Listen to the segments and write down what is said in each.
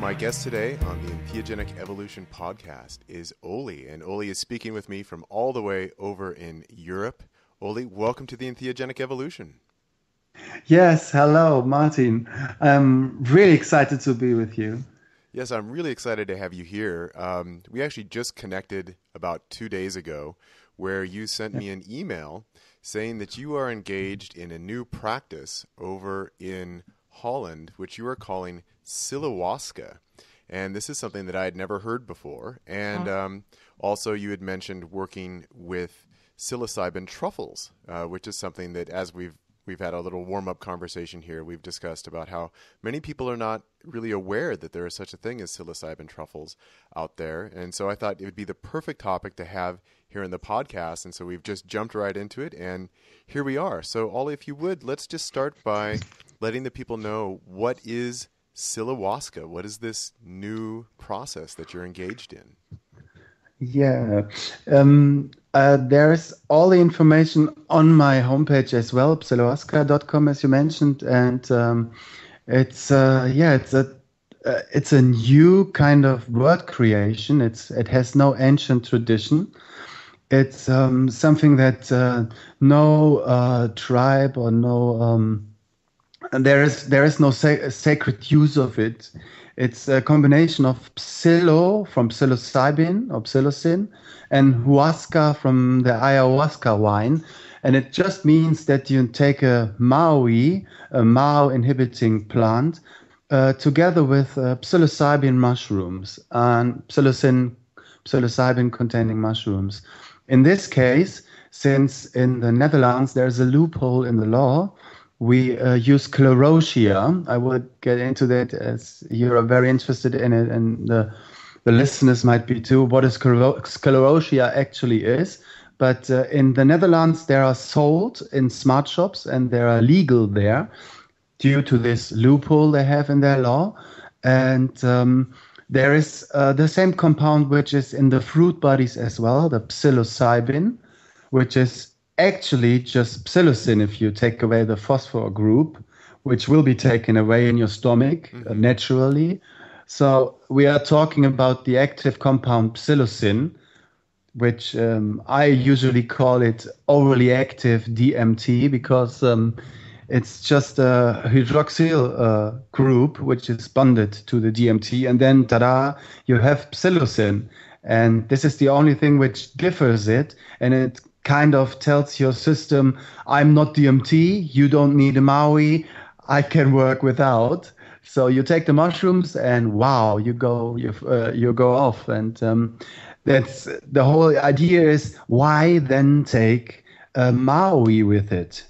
My guest today on the Entheogenic Evolution podcast is Olli, and Olli is speaking with me from all the way over in Europe. Olli, welcome to the Entheogenic Evolution. Yes, hello, Martin. I'm really excited to be with you. Yes, I'm really excited to have you here. Um, we actually just connected about two days ago where you sent me an email saying that you are engaged in a new practice over in Holland, which you are calling Psilohuasca. And this is something that I had never heard before. And um, also, you had mentioned working with psilocybin truffles, uh, which is something that, as we've we've had a little warm up conversation here, we've discussed about how many people are not really aware that there is such a thing as psilocybin truffles out there. And so I thought it would be the perfect topic to have here in the podcast. And so we've just jumped right into it, and here we are. So, Olli, if you would, let's just start by letting the people know what is Psilohuasca? What is this new process that you're engaged in? Yeah, um, uh, there's all the information on my homepage as well, psilohuasca.com, as you mentioned, and um, it's uh, yeah, it's a uh, it's a new kind of word creation. It's it has no ancient tradition. It's um, something that uh, no uh, tribe or no um, there is there is no sa- sacred use of it. It's a combination of psilo from psilocybin or psilocin and huasca from the ayahuasca wine. And it just means that you take a MAOI, a MAO inhibiting plant, uh, together with uh, psilocybin mushrooms and psilocin, psilocybin containing mushrooms. In this case, since in the Netherlands there's a loophole in the law, we uh, use sclerotia. I will get into that as you're very interested in it, and the, the listeners might be too. What is sclerotia actually is. But uh, in the Netherlands, they are sold in smart shops and they are legal there due to this loophole they have in their law. And um, there is uh, the same compound which is in the fruit bodies as well, the psilocybin, which is actually just psilocin if you take away the phosphor group, which will be taken away in your stomach uh, mm-hmm. naturally. So we are talking about the active compound psilocin, which um, I usually call it orally active DMT because um, it's just a hydroxyl uh, group which is bonded to the DMT, and then tada, you have psilocin. And this is the only thing which differs it, and it kind of tells your system, I'm not DMT, you don't need a MAOI, I can work without. So you take the mushrooms and wow, you go you uh, you go off, and um, that's the whole idea. Is why then take a MAOI with it?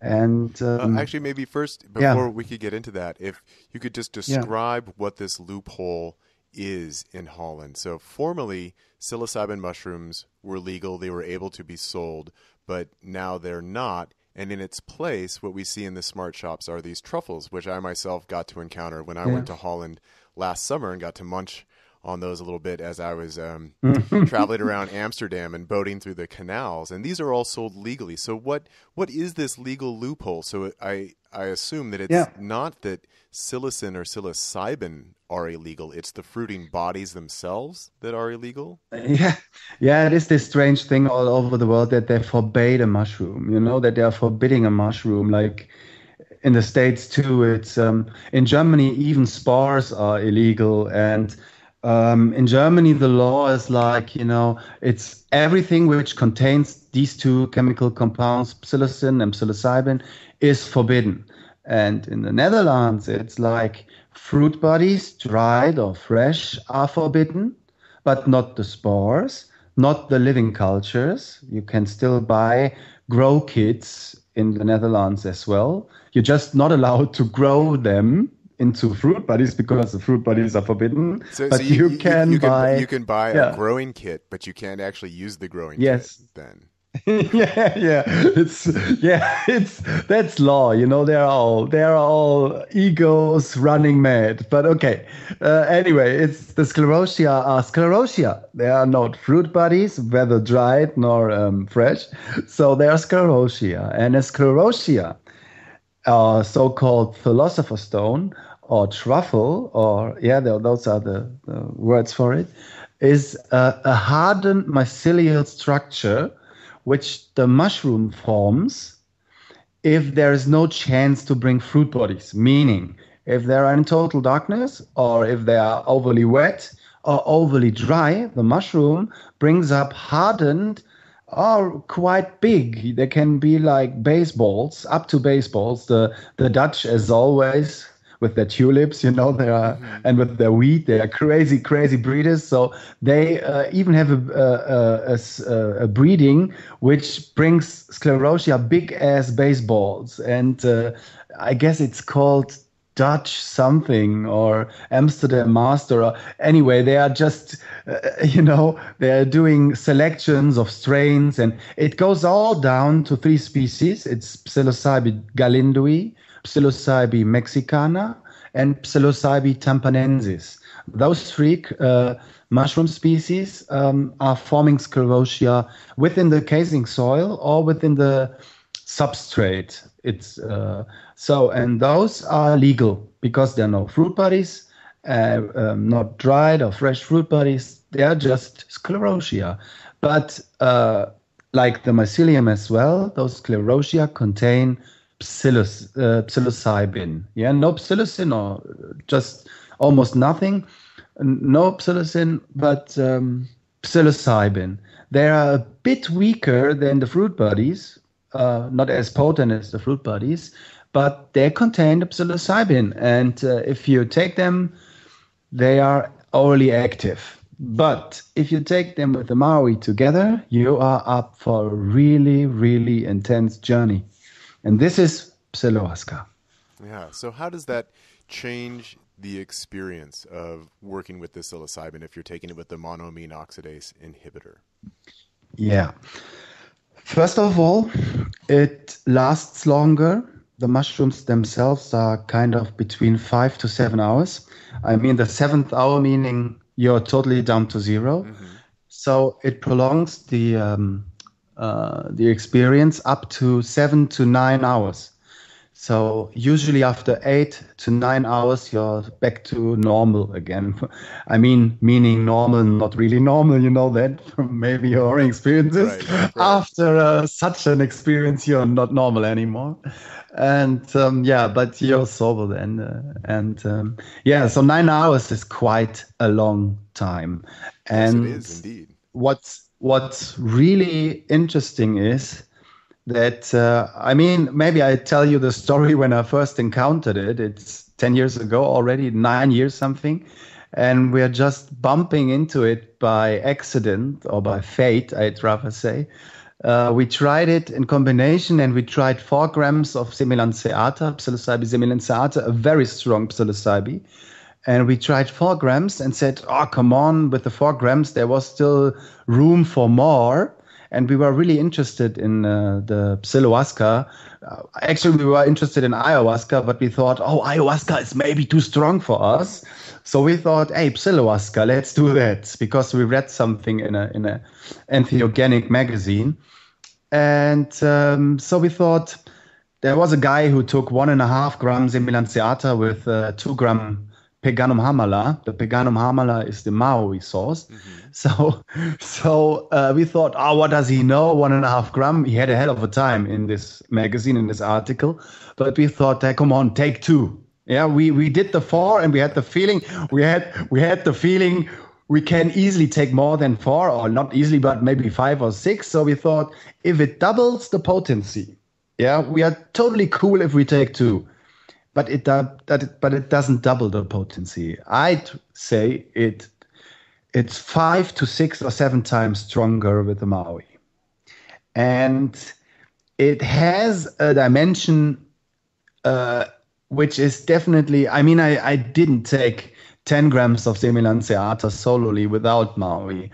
And um, uh, actually, maybe first before yeah. we could get into that, if you could just describe yeah. what this loophole is in Holland. So formally, psilocybin mushrooms were legal; they were able to be sold, but now they're not. And in its place, what we see in the smart shops are these truffles, which I myself got to encounter when I yeah. went to Holland last summer and got to munch on those a little bit as I was um, traveling around Amsterdam and boating through the canals. And these are all sold legally. So what what is this legal loophole? So I I assume that it's yeah. not that psilocin or psilocybin are illegal. It's the fruiting bodies themselves that are illegal. Yeah, yeah. It is this strange thing all over the world that they forbade a mushroom. You know that they are forbidding a mushroom. Like in the states too. It's um, in Germany even spores are illegal and. Um, in Germany, the law is like, you know, it's everything which contains these two chemical compounds, psilocin and psilocybin, is forbidden. And in the Netherlands, it's like fruit bodies, dried or fresh, are forbidden, but not the spores, not the living cultures. You can still buy grow kits in the Netherlands as well. You're just not allowed to grow them into fruit bodies because the fruit bodies are forbidden. So, but so you, you, can you, you, buy you can buy yeah. a growing kit, but you can't actually use the growing yes. kit then. yeah, yeah, it's yeah, it's that's law. You know, they're all they're all egos running mad. But okay, uh, anyway, it's the sclerotia are sclerotia. They are not fruit bodies, whether dried nor um, fresh. So they are sclerotia, and a sclerotia, uh, so-called philosopher stone, or truffle, or yeah, those are the, the words for it, is a, a hardened mycelial structure which the mushroom forms if there is no chance to bring fruit bodies, meaning if they are in total darkness or if they are overly wet or overly dry, the mushroom brings up hardened or quite big. They can be like baseballs, up to baseballs. The the Dutch, as always, with their tulips, you know, they are, mm-hmm. and with their wheat, they are crazy, crazy breeders. So they uh, even have a, a, a, a, breeding which brings sclerotia big as baseballs, and uh, I guess it's called Dutch something or Amsterdam Master. Or, anyway, they are just, uh, you know, they are doing selections of strains, and it goes all down to three species. It's Psilocybe galindoi, Psilocybe mexicana, and Psilocybe tampanensis. Those three uh, mushroom species um, are forming sclerotia within the casing soil or within the substrate. It's uh, so, and those are legal because there are no fruit bodies, uh, um, not dried or fresh fruit bodies. They are just sclerotia. But uh, like the mycelium as well, those sclerotia contain uh, psilocybin. Yeah, no psilocin or just almost nothing. No psilocin, but um, psilocybin. They are a bit weaker than the fruit bodies, uh, not as potent as the fruit bodies, but they contain psilocybin. And uh, if you take them, they are orally active. But if you take them with the MAOI together, you are up for a really, really intense journey. And this is psilohuasca. Yeah. So how does that change the experience of working with the psilocybin if you're taking it with the monoamine oxidase inhibitor? Yeah. First of all, it lasts longer. The mushrooms themselves are kind of between five to seven hours. I mean, the seventh hour meaning you're totally down to 0 mm-hmm. So it prolongs the um, uh, the experience up to seven to nine hours. So usually after eight to nine hours, you're back to normal again. I mean, meaning normal, not really normal. You know that from maybe your experiences. Right, right. After uh, such an experience, you're not normal anymore. And um, yeah, but you're sober then. Uh, and um, yeah, so nine hours is quite a long time. And yes, it is indeed. What's what's really interesting is that uh, I mean, maybe I tell you the story when I first encountered it. It's 10 years ago already, nine years something. And we're just bumping into it by accident or by fate, I'd rather say. Uh, we tried it in combination and we tried four grams of semilanceata, psilocybe semilanceata, a very strong psilocybe. And we tried four grams and said, oh, come on, with the four grams, there was still room for more. And we were really interested in uh, the psilohuasca. Uh, actually, we were interested in ayahuasca, but we thought, oh, ayahuasca is maybe too strong for us. So we thought, hey, psilohuasca, let's do that because we read something in a in a entheogenic magazine, and um, so we thought there was a guy who took one and a half grams in Milanceata with uh, two gram Peganum harmala. The Peganum harmala is the MAOI sauce. Mm-hmm. So, so uh, we thought, oh, what does he know? One and a half gram. He had a hell of a time in this magazine, in this article. But we thought, hey, come on, take two. Yeah, we we did the four, and we had the feeling we had we had the feeling we can easily take more than four, or not easily, but maybe five or six. So we thought, if it doubles the potency, yeah, we are totally cool if we take two but it that but it doesn't double the potency. I'd say it it's five to six or seven times stronger with the MAOI, and it has a dimension uh, which is definitely. I mean, I I didn't take ten grams of Semilanceata solely without MAOI,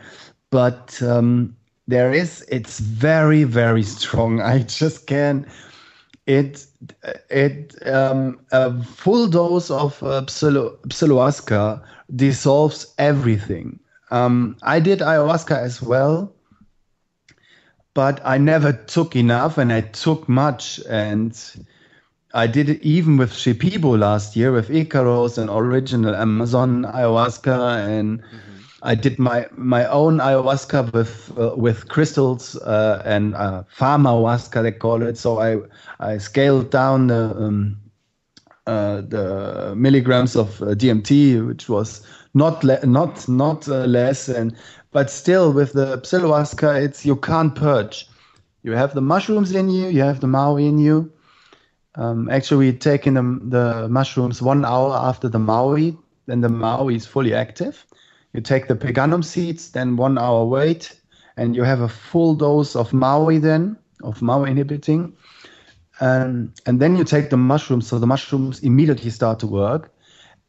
but um, there is. It's very very strong. I just can't. it it um, a full dose of uh, psilohuasca dissolves everything. Um, I did ayahuasca as well, but I never took enough, and I took much, and I did it even with Shipibo last year with Icaros and original Amazon ayahuasca, and mm-hmm. I did my my own ayahuasca with uh, with crystals uh, and uh, ayahuasca they call it. So I I scaled down the um, uh, the milligrams of uh, DMT, which was not le- not not uh, less, and but still with the psilohuasca, it's you can't purge. You have the mushrooms in you, you have the MAOI in you, um, actually, taking the, the mushrooms one hour after the MAOI, then the MAOI is fully active. You take the peganum seeds, then one hour wait, and you have a full dose of MAOI then, of Maui inhibiting. Um, and then you take the mushrooms, so the mushrooms immediately start to work.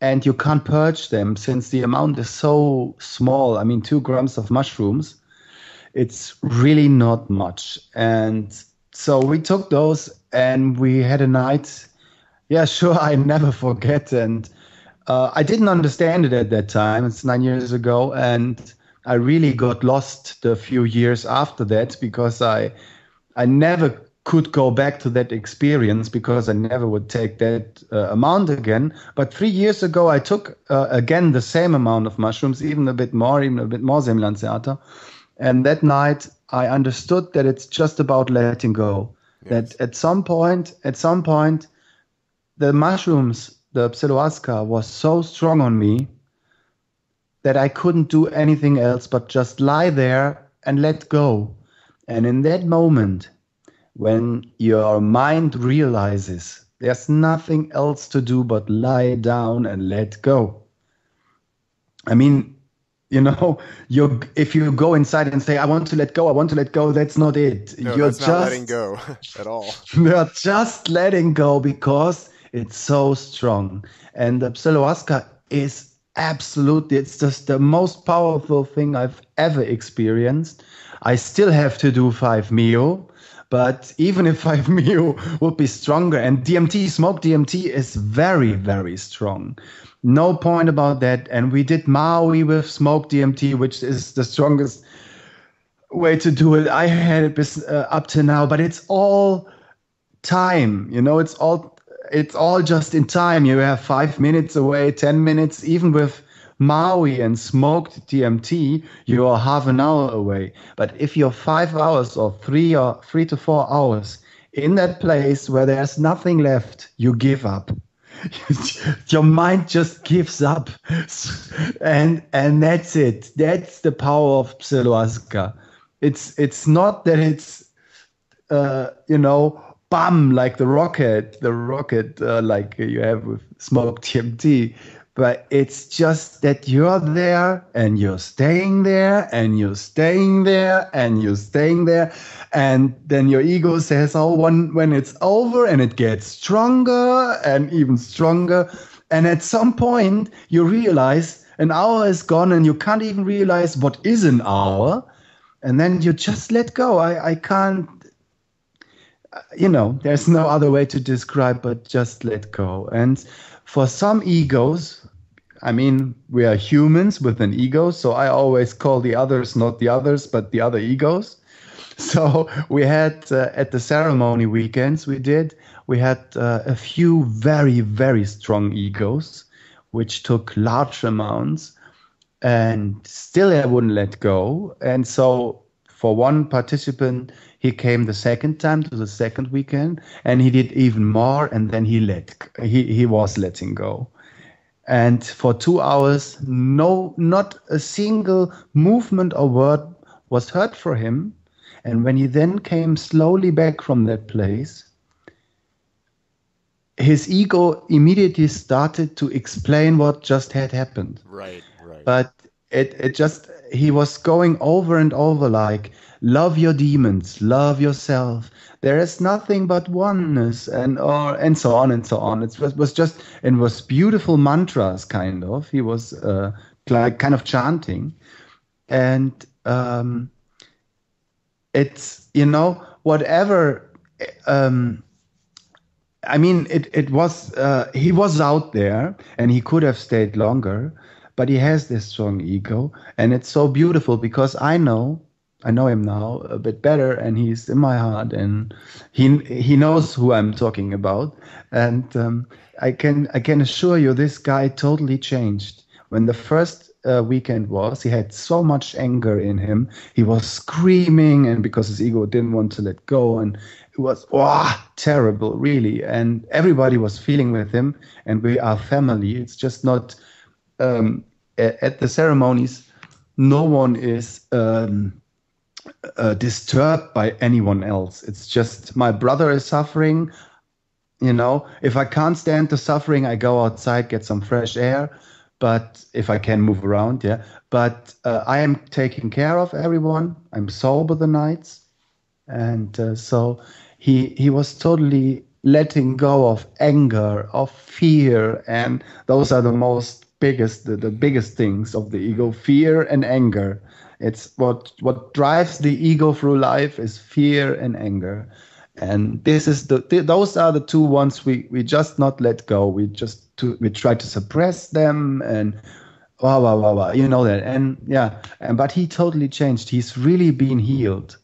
And you can't purge them since the amount is so small. I mean, two grams of mushrooms, it's really not much. And so we took those and we had a night. Yeah, sure, I never forget. And uh, I didn't understand it at that time. It's nine years ago, and I really got lost the few years after that because I, I never could go back to that experience because I never would take that uh, amount again. But three years ago, I took uh, again the same amount of mushrooms, even a bit more, even a bit more Semilanceata. And that night, I understood that it's just about letting go. Yes. That at some point, at some point, the mushrooms, the psilohuasca, was so strong on me that I couldn't do anything else but just lie there and let go. And in that moment, when your mind realizes there's nothing else to do but lie down and let go. I mean, you know you if you go inside and say i want to let go i want to let go that's not it no, you're just not letting go at all you're just letting go because it's so strong and the psilohuasca is absolutely it's just the most powerful thing i've ever experienced i still have to do 5 meo but even if 5 meo would be stronger and dmt smoke dmt is very very strong no point about that. And we did MAOI with smoke DMT, which is the strongest way to do it. I had it uh, up to now, but it's all time. You know, it's all it's all just in time. You have five minutes away, ten minutes, even with MAOI and smoked DMT, you are half an hour away. But if you're five hours or three or three to four hours in that place where there's nothing left, you give up. your mind just gives up and and that's it that's the power of psilohuasca it's it's not that it's uh, you know bam like the rocket the rocket uh, like you have with smoke dmt but it's just that you're there and you're staying there and you're staying there and you're staying there. And then your ego says oh when when it's over and it gets stronger and even stronger. And at some point you realize an hour is gone and you can't even realize what is an hour. And then you just let go. I i can't you know there's no other way to describe but just let go and for some egos I mean, we are humans with an ego, so I always call the others not the others, but the other egos. So we had uh, at the ceremony weekends we did, we had uh, a few very, very strong egos, which took large amounts, and still I wouldn't let go. And so for one participant, he came the second time to the second weekend, and he did even more, and then he let he he was letting go. And for two hours no not a single movement or word was heard for him. And when he then came slowly back from that place his ego immediately started to explain what just had happened. Right right. But it, it just he was going over and over like love your demons love yourself. There is nothing but oneness and or and so on and so on. It was, was just it was beautiful mantras kind of. He was uh, like kind of chanting. And um, it's you know whatever um, I mean, it, it was, uh, he was out there and he could have stayed longer, but he has this strong ego. And it's so beautiful because I know I know him now a bit better, and he's in my heart, and he he knows who I'm talking about, and um, I can I can assure you, this guy totally changed. When the first uh, weekend was, he had so much anger in him. He was screaming, and because his ego didn't want to let go, and it was wow, terrible, really. And everybody was feeling with him, and we are family. It's just not um, at, the ceremonies. No one is. Um, uh, disturbed by anyone else. It's just my brother is suffering. You know, if I can't stand the suffering, I go outside, get some fresh air. But if I can move around, yeah. But uh, I am taking care of everyone. I'm sober the nights, and uh, so he he was totally letting go of anger, of fear, and those are the most biggest the, the biggest things of the ego: fear and anger it's what what drives the ego through life is fear and anger, and this is the th- those are the two ones we we just not let go. We just to, we try to suppress them and wow wow wow wow you know that and yeah and but he totally changed. He's really been healed.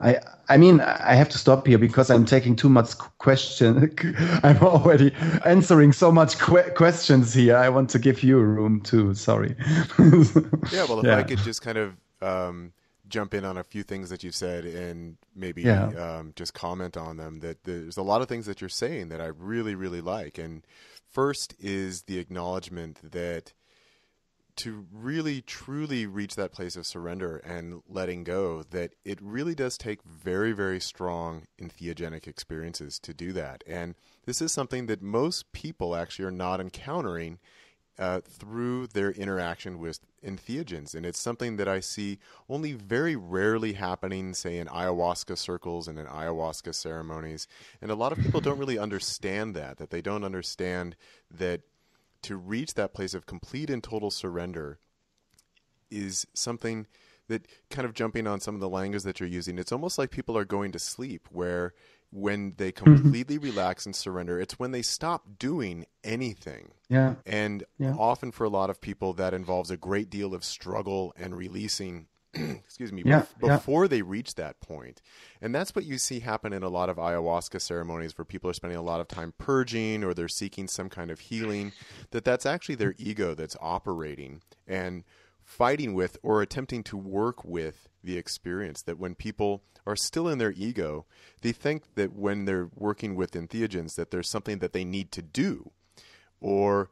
I I mean, I have to stop here because I'm taking too much question. I'm already answering so much que- questions here. I want to give you room too. Sorry. yeah, well, if yeah. I could just kind of um, jump in on a few things that you've said and maybe yeah. um, just comment on them. That there's a lot of things that you're saying that I really, really like. And first is the acknowledgement that to really truly reach that place of surrender and letting go that it really does take very very strong entheogenic experiences to do that and this is something that most people actually are not encountering uh, through their interaction with entheogens. And it's something that I see only very rarely happening, say, in ayahuasca circles and in ayahuasca ceremonies. And a lot of people don't really understand that, that they don't understand that to reach that place of complete and total surrender is something that kind of jumping on some of the language that you're using, it's almost like people are going to sleep where when they mm-hmm. completely relax and surrender. It's when they stop doing anything. Yeah. And yeah. often for a lot of people, that involves a great deal of struggle and releasing. excuse me, yeah, before yeah. they reach that point. And that's what you see happen in a lot of ayahuasca ceremonies where people are spending a lot of time purging or they're seeking some kind of healing, that that's actually their ego that's operating and fighting with or attempting to work with the experience that when people are still in their ego, they think that when they're working with entheogens that there's something that they need to do or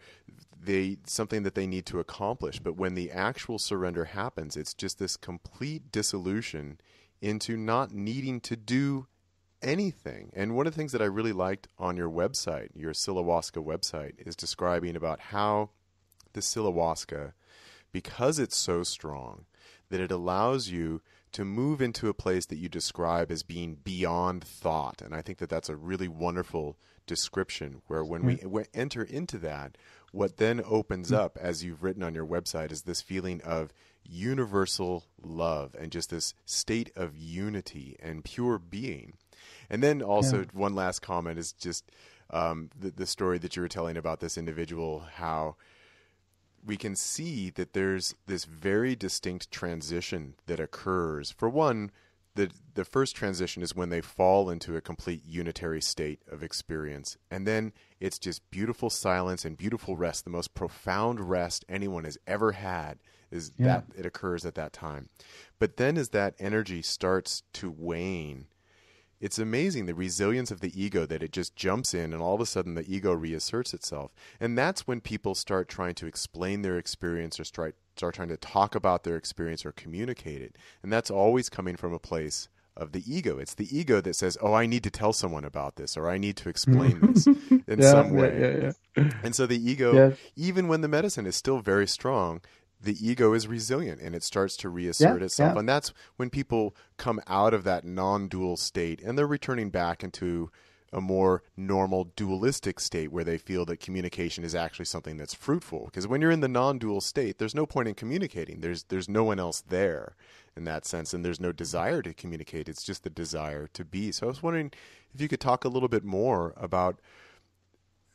they something that they need to accomplish. But when the actual surrender happens, it's just this complete dissolution into not needing to do anything. And one of the things that I really liked on your website, your Psilohuasca website, is describing about how the Psilohuasca, because it's so strong, that it allows you to move into a place that you describe as being beyond thought. And I think that that's a really wonderful description where when we, mm-hmm. we enter into that, what then opens mm. up, as you've written on your website, is this feeling of universal love and just this state of unity and pure being. And then also, yeah. one last comment is just um, the, the story that you were telling about this individual, how we can see that there's this very distinct transition that occurs. For one, the the first transition is when they fall into a complete unitary state of experience and then it's just beautiful silence and beautiful rest the most profound rest anyone has ever had is yeah. that it occurs at that time but then as that energy starts to wane it's amazing the resilience of the ego that it just jumps in and all of a sudden the ego reasserts itself. And that's when people start trying to explain their experience or start, start trying to talk about their experience or communicate it. And that's always coming from a place of the ego. It's the ego that says, "Oh, I need to tell someone about this, or I need to explain this in yeah, some way." Yeah, yeah, and so the ego, even when the medicine is still very strong, the ego is resilient and it starts to reassert itself. And that's when people come out of that non dual state and they're returning back into a more normal dualistic state where they feel that communication is actually something that's fruitful. Because when you're in the non dual state, there's no point in communicating. There's there's no one else there in that sense, and there's no desire to communicate. It's just the desire to be. So I was wondering if you could talk a little bit more about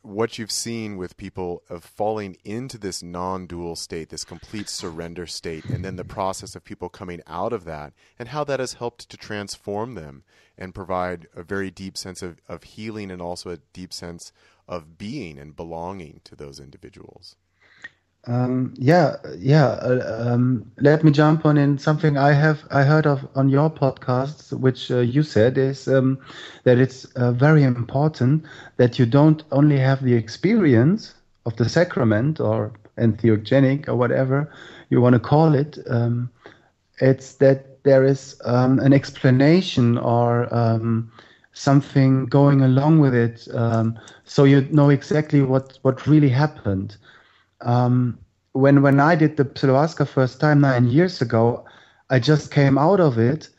what you've seen with people of falling into this non-dual state, this complete surrender state, and then the process of people coming out of that, and how that has helped to transform them and provide a very deep sense of, of healing and also a deep sense of being and belonging to those individuals. Um, yeah, yeah. Uh, um, let me jump on in something I have I heard of on your podcast, which uh, you said is um, that it's uh, very important that you don't only have the experience of the sacrament or entheogenic or whatever you want to call it. Um, it's that there is um, an explanation or um, something going along with it, so you know exactly what what really happened um, when when I did the Psilohuasca first time nine years ago, I just came out of it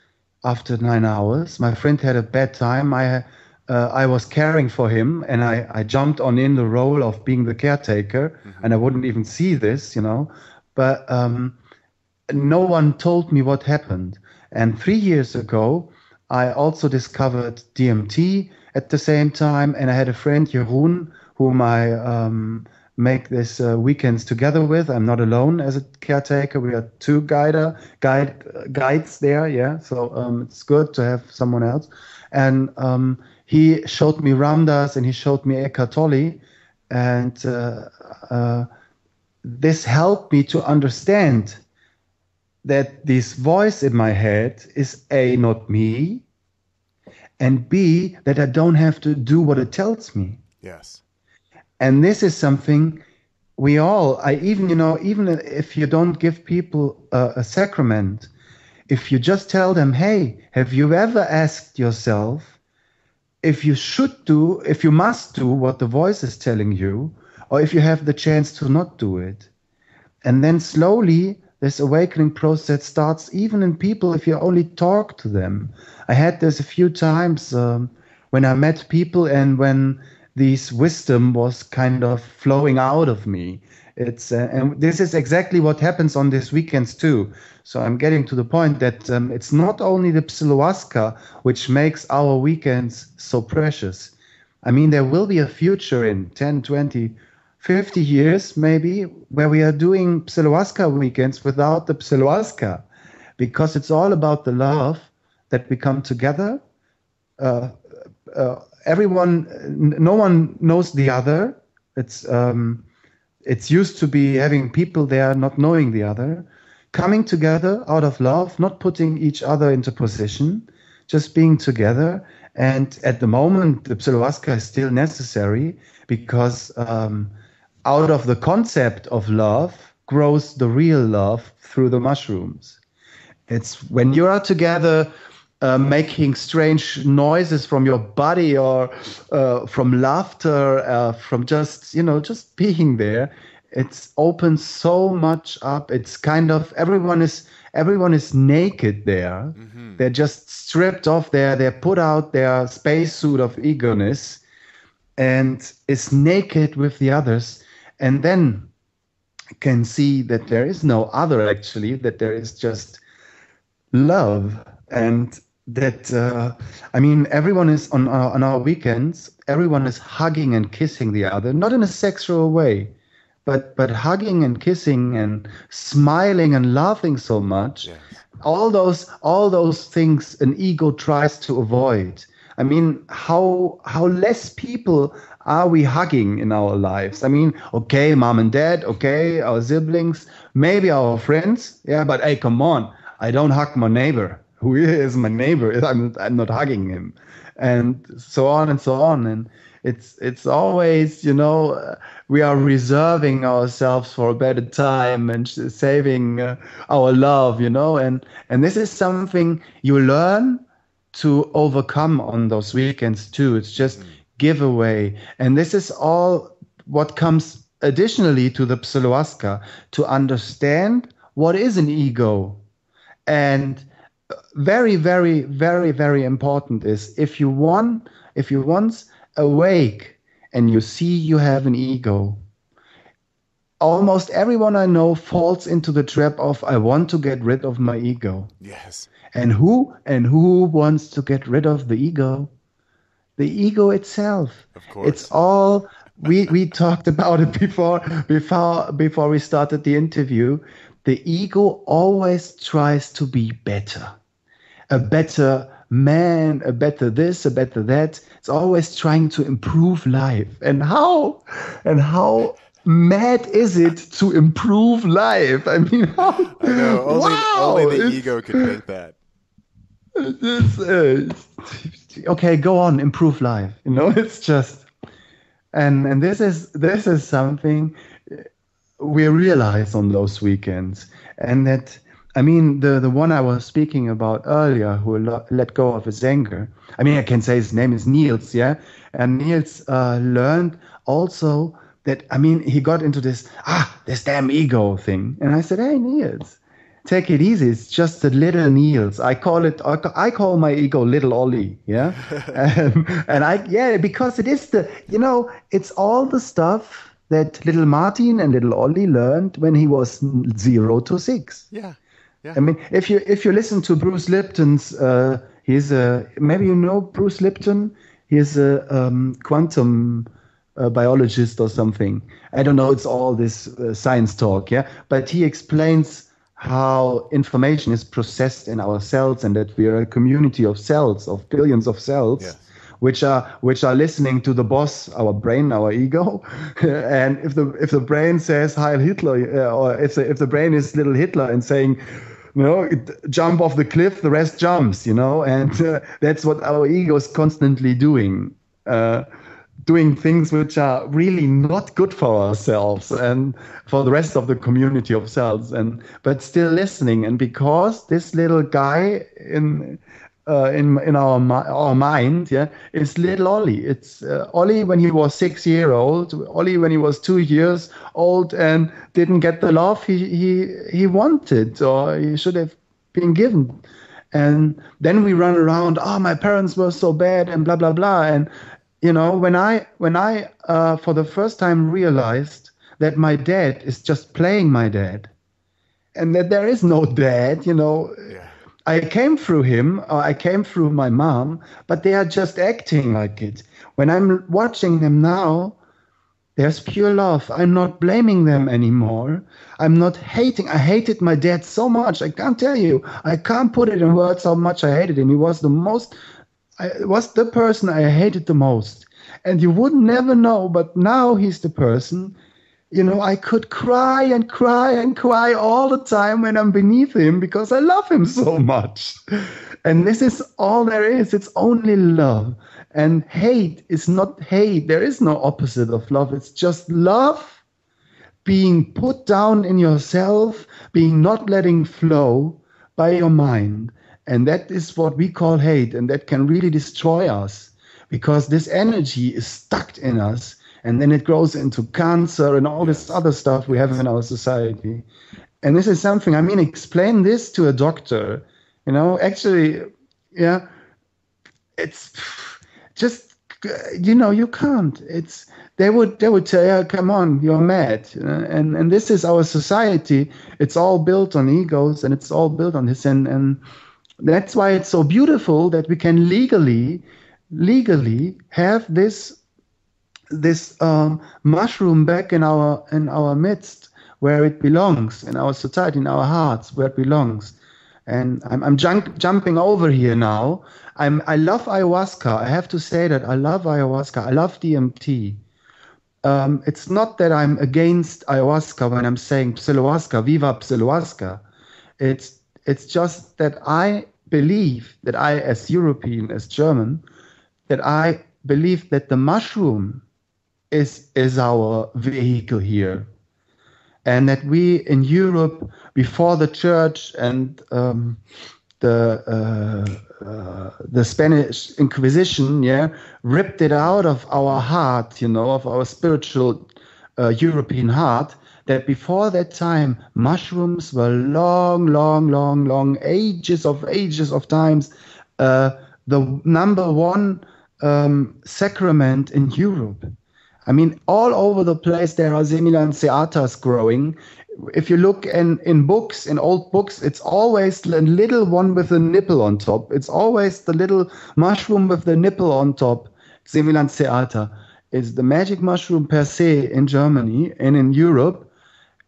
after nine hours. My friend had a bad time. I uh, I was caring for him, and I, I jumped on in the role of being the caretaker, mm-hmm. and I wouldn't even see this, you know. But um, no one told me what happened. And three years ago, I also discovered DMT at the same time, and I had a friend Jeroen, whom I um, make this uh, weekends together with. I'm not alone as a caretaker. We are two guider guide uh, guides there. Yeah, so um, it's good to have someone else. And um, he showed me Ram Dass and he showed me Eckhart Tolle, and uh, uh, this helped me to understand that this voice in my head is a not me, and b that I don't have to do what it tells me. Yes and this is something we all i even you know even if you don't give people a, a, sacrament if you just tell them hey have you ever asked yourself if you should do if you must do what the voice is telling you or if you have the chance to not do it and then slowly this awakening process starts even in people if you only talk to them i had this a few times um, when i met people and when this wisdom was kind of flowing out of me. It's uh, and this is exactly what happens on these weekends too. So I'm getting to the point that um, it's not only the psilohuasca which makes our weekends so precious. I mean, there will be a future in 10, 20, 50 years maybe where we are doing psilohuasca weekends without the psilohuasca because it's all about the love that we come together. Uh, uh, everyone, no one knows the other. It's um, it's used to be having people there not knowing the other, coming together out of love, not putting each other into position, just being together. And at the moment, the psilohuasca is still necessary because um, out of the concept of love grows the real love through the mushrooms. It's when you are together uh, making strange noises from your body or uh, from laughter, uh, from just, you know, just being there. It's opens so much up. It's kind of everyone is everyone is naked there. Mm-hmm. They're just stripped off there. They're put out their spacesuit of eagerness and is naked with the others. And then can see that there is no other actually, that there is just love. And that uh, I mean, everyone is on our, on our weekends. Everyone is hugging and kissing the other, not in a sexual way, but but hugging and kissing and smiling and laughing so much. Yes. All those all those things an ego tries to avoid. I mean, how how less people are we hugging in our lives? I mean, okay, mom and dad, okay, our siblings, maybe our friends, yeah, but hey, come on, I don't hug my neighbor who is my neighbor? I'm, I'm not hugging him, and so on and so on. And it's it's always you know we are reserving ourselves for a better time and saving uh, our love, you know. And and this is something you learn to overcome on those weekends too. It's just mm. Giveaway, and this is all what comes additionally to the psilohuasca to understand what is an ego and very, very, very, very important is if you want, if you once awake and you see you have an ego, almost everyone I know falls into the trap of I want to get rid of my ego. Yes. And who and who wants to get rid of the ego? The ego itself. Of course. It's all we we talked about it before before before we started the interview. The ego always tries to be better. A better man, a better this, a better that. It's always trying to improve life. And how and how mad is it to improve life? I mean, how, I know. Only, wow, only the ego could think that. it's, uh, okay, go on, improve life. You know, it's just, and and this is this is something we realize on those weekends, and that I mean the the one I was speaking about earlier, who let go of his anger. I mean, I can say his name is Niels, yeah, and Niels uh, learned also that I mean he got into this ah this damn ego thing, and I said, hey Niels take it easy. It's just the little Niels. I call it. I call my ego little Olli. Yeah, um, and I yeah because it is the you know it's all the stuff that little Martin and little Olli learned when he was zero to six. Yeah. Yeah. I mean, if you if you listen to Bruce Lipton's, uh, he's a maybe you know Bruce Lipton. He's a um, quantum uh, biologist or something. I don't know. It's all this uh, science talk, yeah. But he explains how information is processed in our cells, and that we are a community of cells, of billions of cells. Yes. Which are which are listening to the boss, our brain, our ego, and if the if the brain says Heil Hitler, uh, or if the if the brain is little Hitler and saying, you know, it- jump off the cliff, the rest jumps, you know, and uh, that's what our ego is constantly doing, uh, doing things which are really not good for ourselves and for the rest of the community of cells, and but still listening. And because this little guy in uh, in in our our mind, yeah, is little Olli. It's uh, Olli when he was six year old, Olli when he was two years old, and didn't get the love he he he wanted or he should have been given. And then we run around. Oh, my parents were so bad, and blah blah blah. And you know, when I when I uh, for the first time realized that my dad is just playing my dad, and that there is no dad, you know. Yeah. I came through him, or I came through my mom, but they are just acting like it. When I'm watching them now, there's pure love. I'm not blaming them anymore. I'm not hating. I hated my dad so much. I can't tell you. I can't put it in words how much I hated him. He was the most, I was the person I hated the most. And you would never know, but now he's the person you know, I could cry and cry and cry all the time when I'm beneath him because I love him so much. And this is all there is. It's only love. And hate is not hate. There is no opposite of love. It's just love being put down in yourself, being not letting flow by your mind. And that is what we call hate. And that can really destroy us because this energy is stuck in us and then it grows into cancer and all this other stuff we have in our society. And this is something, I mean, explain this to a doctor, you know, actually, yeah, it's just, you know, you can't. It's, they would, they would say, oh, come on, you're mad. And, and this is our society. It's all built on egos and it's all built on this. And, and that's why it's so beautiful that we can legally, legally have this this um, mushroom back in our in our midst where it belongs in our society in our hearts where it belongs. And i'm, I'm junk, jumping over here now. I'm i love ayahuasca. I have to say that i love ayahuasca. I love dmt um, it's not that i'm against ayahuasca when i'm saying psilohuasca viva psilohuasca it's it's just that i believe that i as european as german that i believe that the mushroom is is our vehicle here, and that we in Europe before the church and um, the uh, uh, the Spanish Inquisition, yeah, ripped it out of our heart, you know, of our spiritual uh, European heart. That before that time, mushrooms were long, long, long, long ages of ages of times uh, the number one um, sacrament in Europe. I mean, all over the place there are Semilanceatas growing. If you look in, in books, in old books, it's always the little one with a nipple on top. It's always the little mushroom with the nipple on top. Semilanceata is the magic mushroom per se in Germany and in Europe.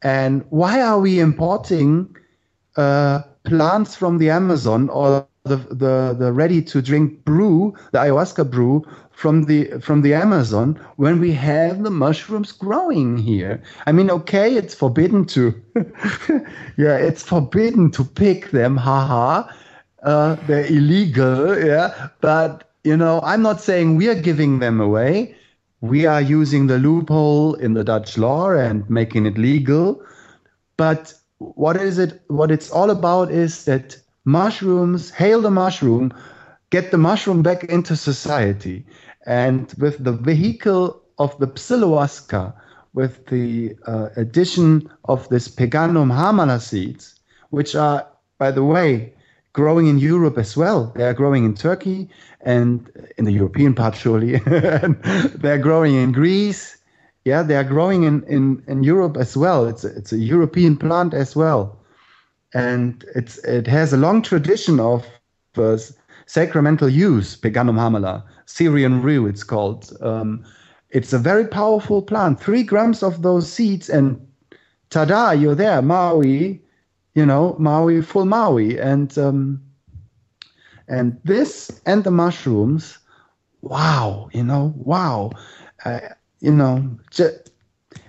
And why are we importing uh, plants from the Amazon or the, the, the ready to drink brew, the ayahuasca brew from the from the Amazon when we have the mushrooms growing here? I mean, okay, it's forbidden to, yeah, it's forbidden to pick them, haha. Uh, they're illegal, yeah. But you know, I'm not saying we are giving them away. We are using the loophole in the Dutch law and making it legal. But what is it? What it's all about is that mushrooms, hail the mushroom, get the mushroom back into society. And with the vehicle of the psilohuasca, with the uh, addition of this Peganum harmala seeds, which are, by the way, growing in Europe as well. They are growing in Turkey and in the European part, surely. They're growing in Greece. Yeah, they are growing in, in, in Europe as well. It's a, it's a European plant as well. And it's it has a long tradition of uh, sacramental use, Peganum harmala, Syrian rue, it's called. Um, it's a very powerful plant. Three grams of those seeds, and tada, you're there, MAOI, you know, MAOI, full MAOI. And um, and this and the mushrooms, wow, you know, wow, uh, you know, just,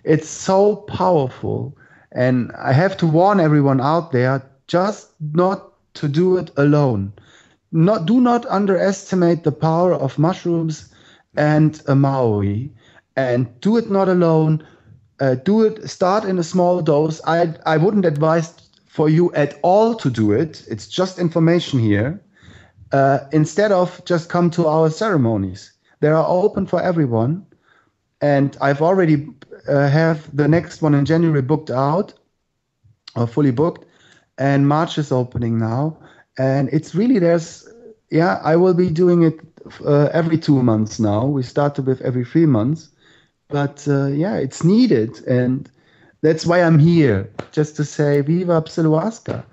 it's so powerful. And I have to warn everyone out there just not to do it alone. Not do not underestimate the power of mushrooms and a MAOI, and do it not alone. Uh, do it. Start in a small dose. I I wouldn't advise for you at all to do it. It's just information here uh, instead of just come to our ceremonies. They are open for everyone, and I've already uh, have the next one in January booked out, or fully booked, and March is opening now, and it's really there's yeah I will be doing it uh, every two months now. We started with every three months, but uh, yeah, it's needed and that's why I'm here, just to say Viva Psilohuasca.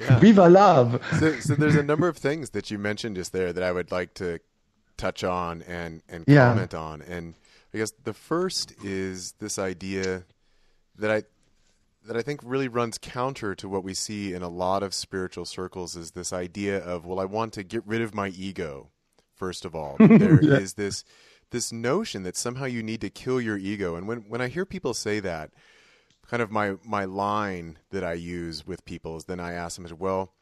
yeah. Viva love. so, so there's a number of things that you mentioned just there that I would like to touch on and, and comment yeah. on. And I guess the first is this idea that I that I think really runs counter to what we see in a lot of spiritual circles is this idea of, well, I want to get rid of my ego, first of all. There yeah. is this this notion that somehow you need to kill your ego. And when, when I hear people say that, kind of my, my line that I use with people is then I ask them, well,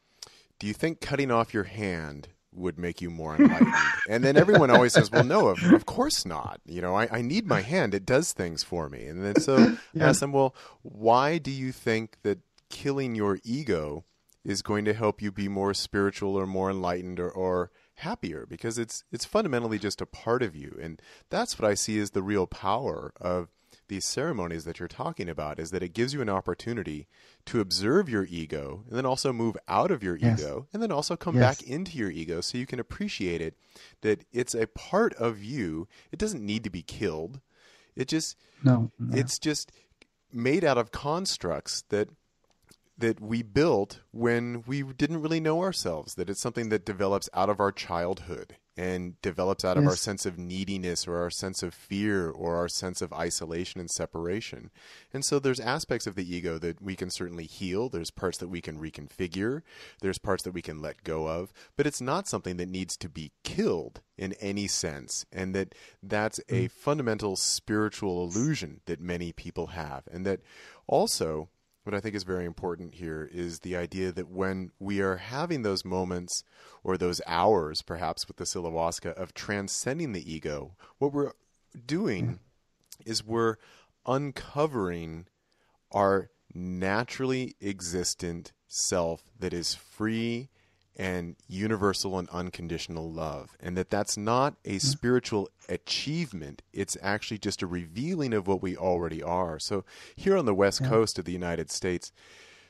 do you think cutting off your hand would make you more enlightened? and then everyone always says, well, no, of, of course not. You know, I, I need my hand. It does things for me. And then so yeah. I ask them, well, why do you think that killing your ego is going to help you be more spiritual or more enlightened or, or happier because it's it's fundamentally just a part of you and that's what I see as the real power of these ceremonies that you're talking about is that it gives you an opportunity to observe your ego and then also move out of your yes. ego and then also come yes. back into your ego so you can appreciate it that it's a part of you it doesn't need to be killed it just no, no. it's just made out of constructs that that we built when we didn't really know ourselves, that it's something that develops out of our childhood and develops out yes. of our sense of neediness or our sense of fear or our sense of isolation and separation. And so there's aspects of the ego that we can certainly heal. There's parts that we can reconfigure. There's parts that we can let go of, but it's not something that needs to be killed in any sense. And that that's a mm. fundamental spiritual illusion that many people have. And that also what I think is very important here is the idea that when we are having those moments or those hours, perhaps with the Psilohuasca, of transcending the ego, what we're doing mm-hmm. is we're uncovering our naturally existent self that is free and universal and unconditional love and that that's not a mm-hmm. spiritual achievement it's actually just a revealing of what we already are so here on the west yeah. coast of the united states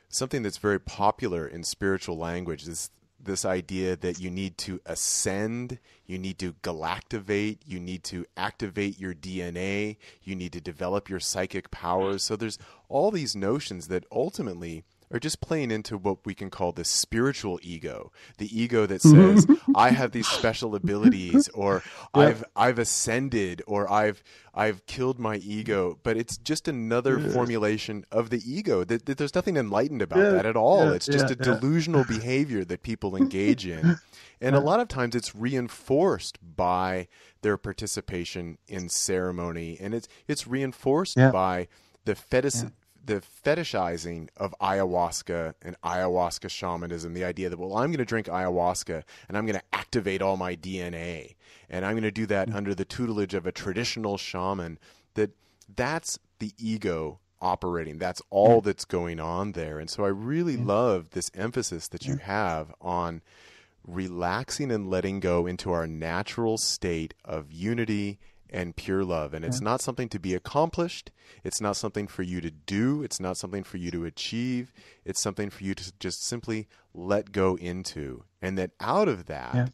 something that's very popular in spiritual language is this idea that you need to ascend, you need to galactivate, you need to activate your DNA, you need to develop your psychic powers. So there's all these notions that ultimately are just playing into what we can call the spiritual ego, the ego that mm-hmm. says, "I have these special abilities," or yeah. "I've I've ascended," or "I've I've killed my ego." But it's just another yeah. formulation of the ego. That, that there's nothing enlightened about yeah. that at all. it's just a delusional behavior that people engage in, and a lot of times it's reinforced by their participation in ceremony, and it's it's reinforced by the fetish the fetishizing of ayahuasca and ayahuasca shamanism, the idea that, well, I'm going to drink ayahuasca and I'm going to activate all my DNA and I'm going to do that mm-hmm. under the tutelage of a traditional shaman, that that's the ego operating. That's all that's going on there. And so I really love this emphasis that you have on relaxing and letting go into our natural state of unity and pure love. And it's yeah. not something to be accomplished. It's not something for you to do. It's not something for you to achieve. It's something for you to just simply let go into. And that out of that yeah.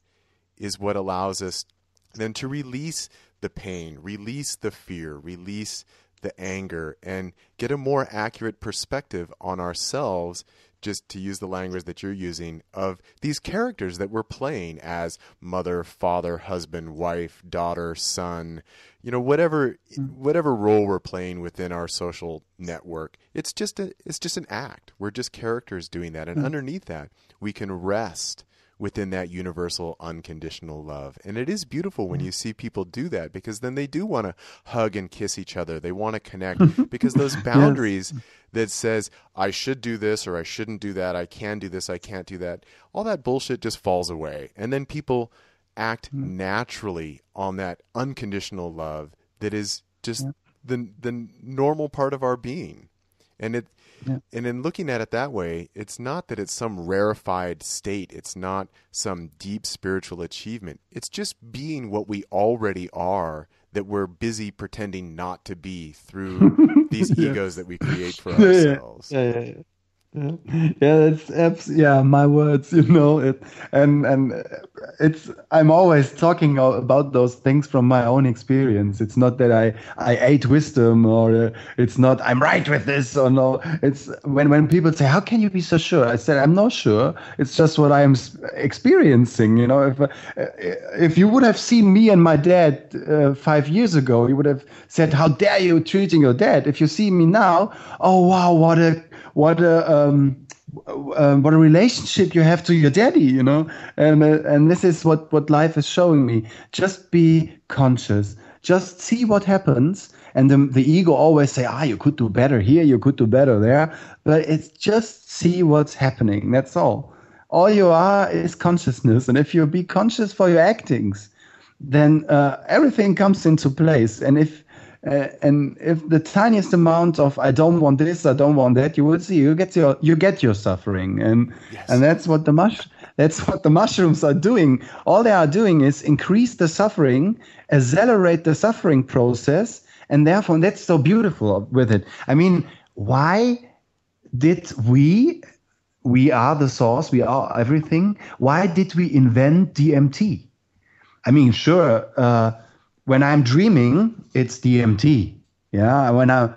is what allows us then to release the pain, release the fear, release the anger, and get a more accurate perspective on ourselves just to use the language that you're using of these characters that we're playing as mother, father, husband, wife, daughter, son, you know, whatever mm. whatever role we're playing within our social network. It's just a it's just an act. We're just characters doing that. And mm. underneath that, we can rest within that universal unconditional love. And it is beautiful when you see people do that because then they do want to hug and kiss each other. They want to connect because those boundaries yes. that says I should do this or I shouldn't do that, I can do this, I can't do that. All that bullshit just falls away. And then people act mm. naturally on that unconditional love that is just yeah. the the normal part of our being. And it yeah. And in looking at it that way, it's not that it's some rarefied state. It's not some deep spiritual achievement. It's just being what we already are that we're busy pretending not to be through these yeah. egos that we create for ourselves. Yeah, yeah, that's that's yeah my words you know it and and it's i'm always talking about those things from my own experience. It's not that i i ate wisdom or uh, it's not i'm right with this or no. It's when when people say how can you be so sure? I said i'm not sure. It's just what i'm experiencing you know. If uh, if you would have seen me and my dad uh, 5 years ago you would have said how dare you treating your dad? If you see me now oh wow what a what a um, uh, what a relationship you have to your daddy, you know, and uh, and this is what what life is showing me. Just be conscious. Just see what happens, and the the ego always say, ah, you could do better here, you could do better there, but it's just see what's happening. That's all. All you are is consciousness, and if you be conscious for your actings, then uh, everything comes into place. And if uh, and if the tiniest amount of I don't want this, I don't want that, you will see you get your you get your suffering, and yes. and that's what the mush that's what the mushrooms are doing. All they are doing is increase the suffering, accelerate the suffering process, and therefore that's so beautiful with it. I mean, why did we? We are the source. We are everything. Why did we invent DMT? I mean, sure. Uh, when I'm dreaming, it's DMT. Yeah, when I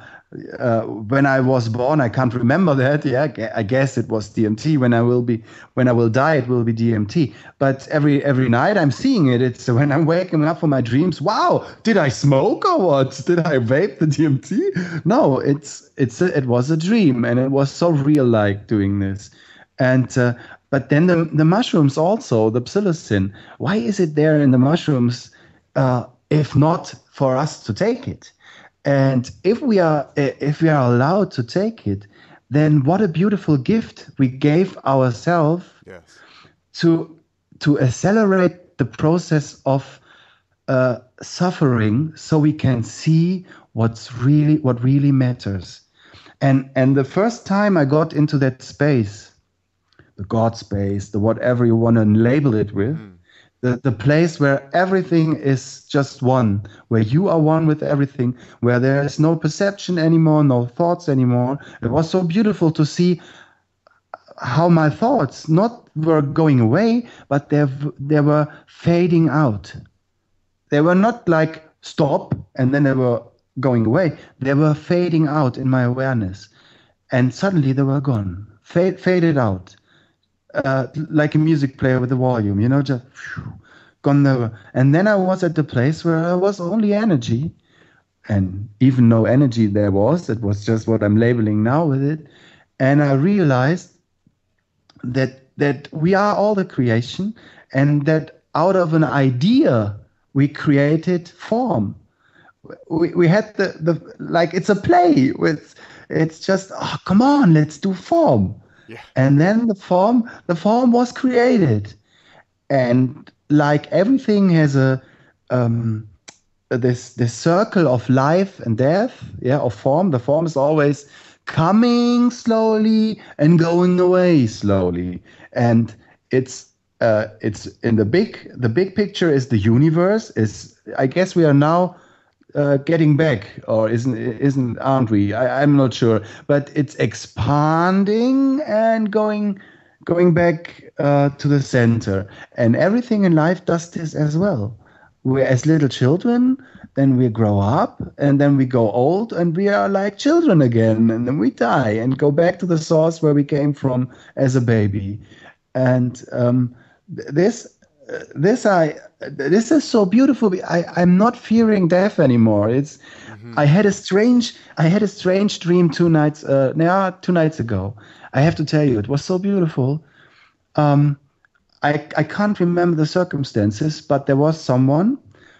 uh, when I was born, I can't remember that. Yeah, I guess it was DMT. When I will be when I will die, it will be DMT. But every every night I'm seeing it. It's when I'm waking up from my dreams. Wow, did I smoke or what? Did I vape the DMT? No, it's it's a, it was a dream, and it was so real like doing this. And uh, but then the the mushrooms also the psilocin. Why is it there in the mushrooms? Uh, if not for us to take it. And if we are if we are allowed to take it, then what a beautiful gift we gave ourselves yes. to to accelerate the process of uh, suffering, so we can see what's really what really matters. And and the first time I got into that space, the God space, the whatever you want to label it with. Mm the, the place where everything is just one, where you are one with everything, where there is no perception anymore, no thoughts anymore. It was so beautiful to see how my thoughts not were going away, but they they were fading out. They were not like stop and then they were going away. They were fading out in my awareness, and suddenly they were gone fade, faded out, uh, like a music player with a volume, you know, just whew, gone over. And then I was at the place where I was only energy, and even no energy there was, it was just what I'm labeling now with it. And I realized that that we are all the creation, and that out of an idea we created form. We, we had the, the like it's a play with it's just oh come on let's do form Yeah. and then the form the form was created. And like everything has a um, this this circle of life and death yeah of form the form is always coming slowly and going away slowly. And it's uh, it's in the big the big picture is the universe. Is i guess we are now uh, getting back, or isn't isn't aren't we? I, I'm not sure, but it's expanding and going going back uh, to the center, and everything in life does this as well. We're as little children, then we grow up, and then we go old, and we are like children again, and then we die and go back to the source where we came from as a baby, and um, th- this this I this is so beautiful. I I'm not fearing death anymore. It's I had a strange I had a strange dream two nights uh yeah two nights ago. I have to tell you, it was so beautiful. Um, I I can't remember the circumstances, but there was someone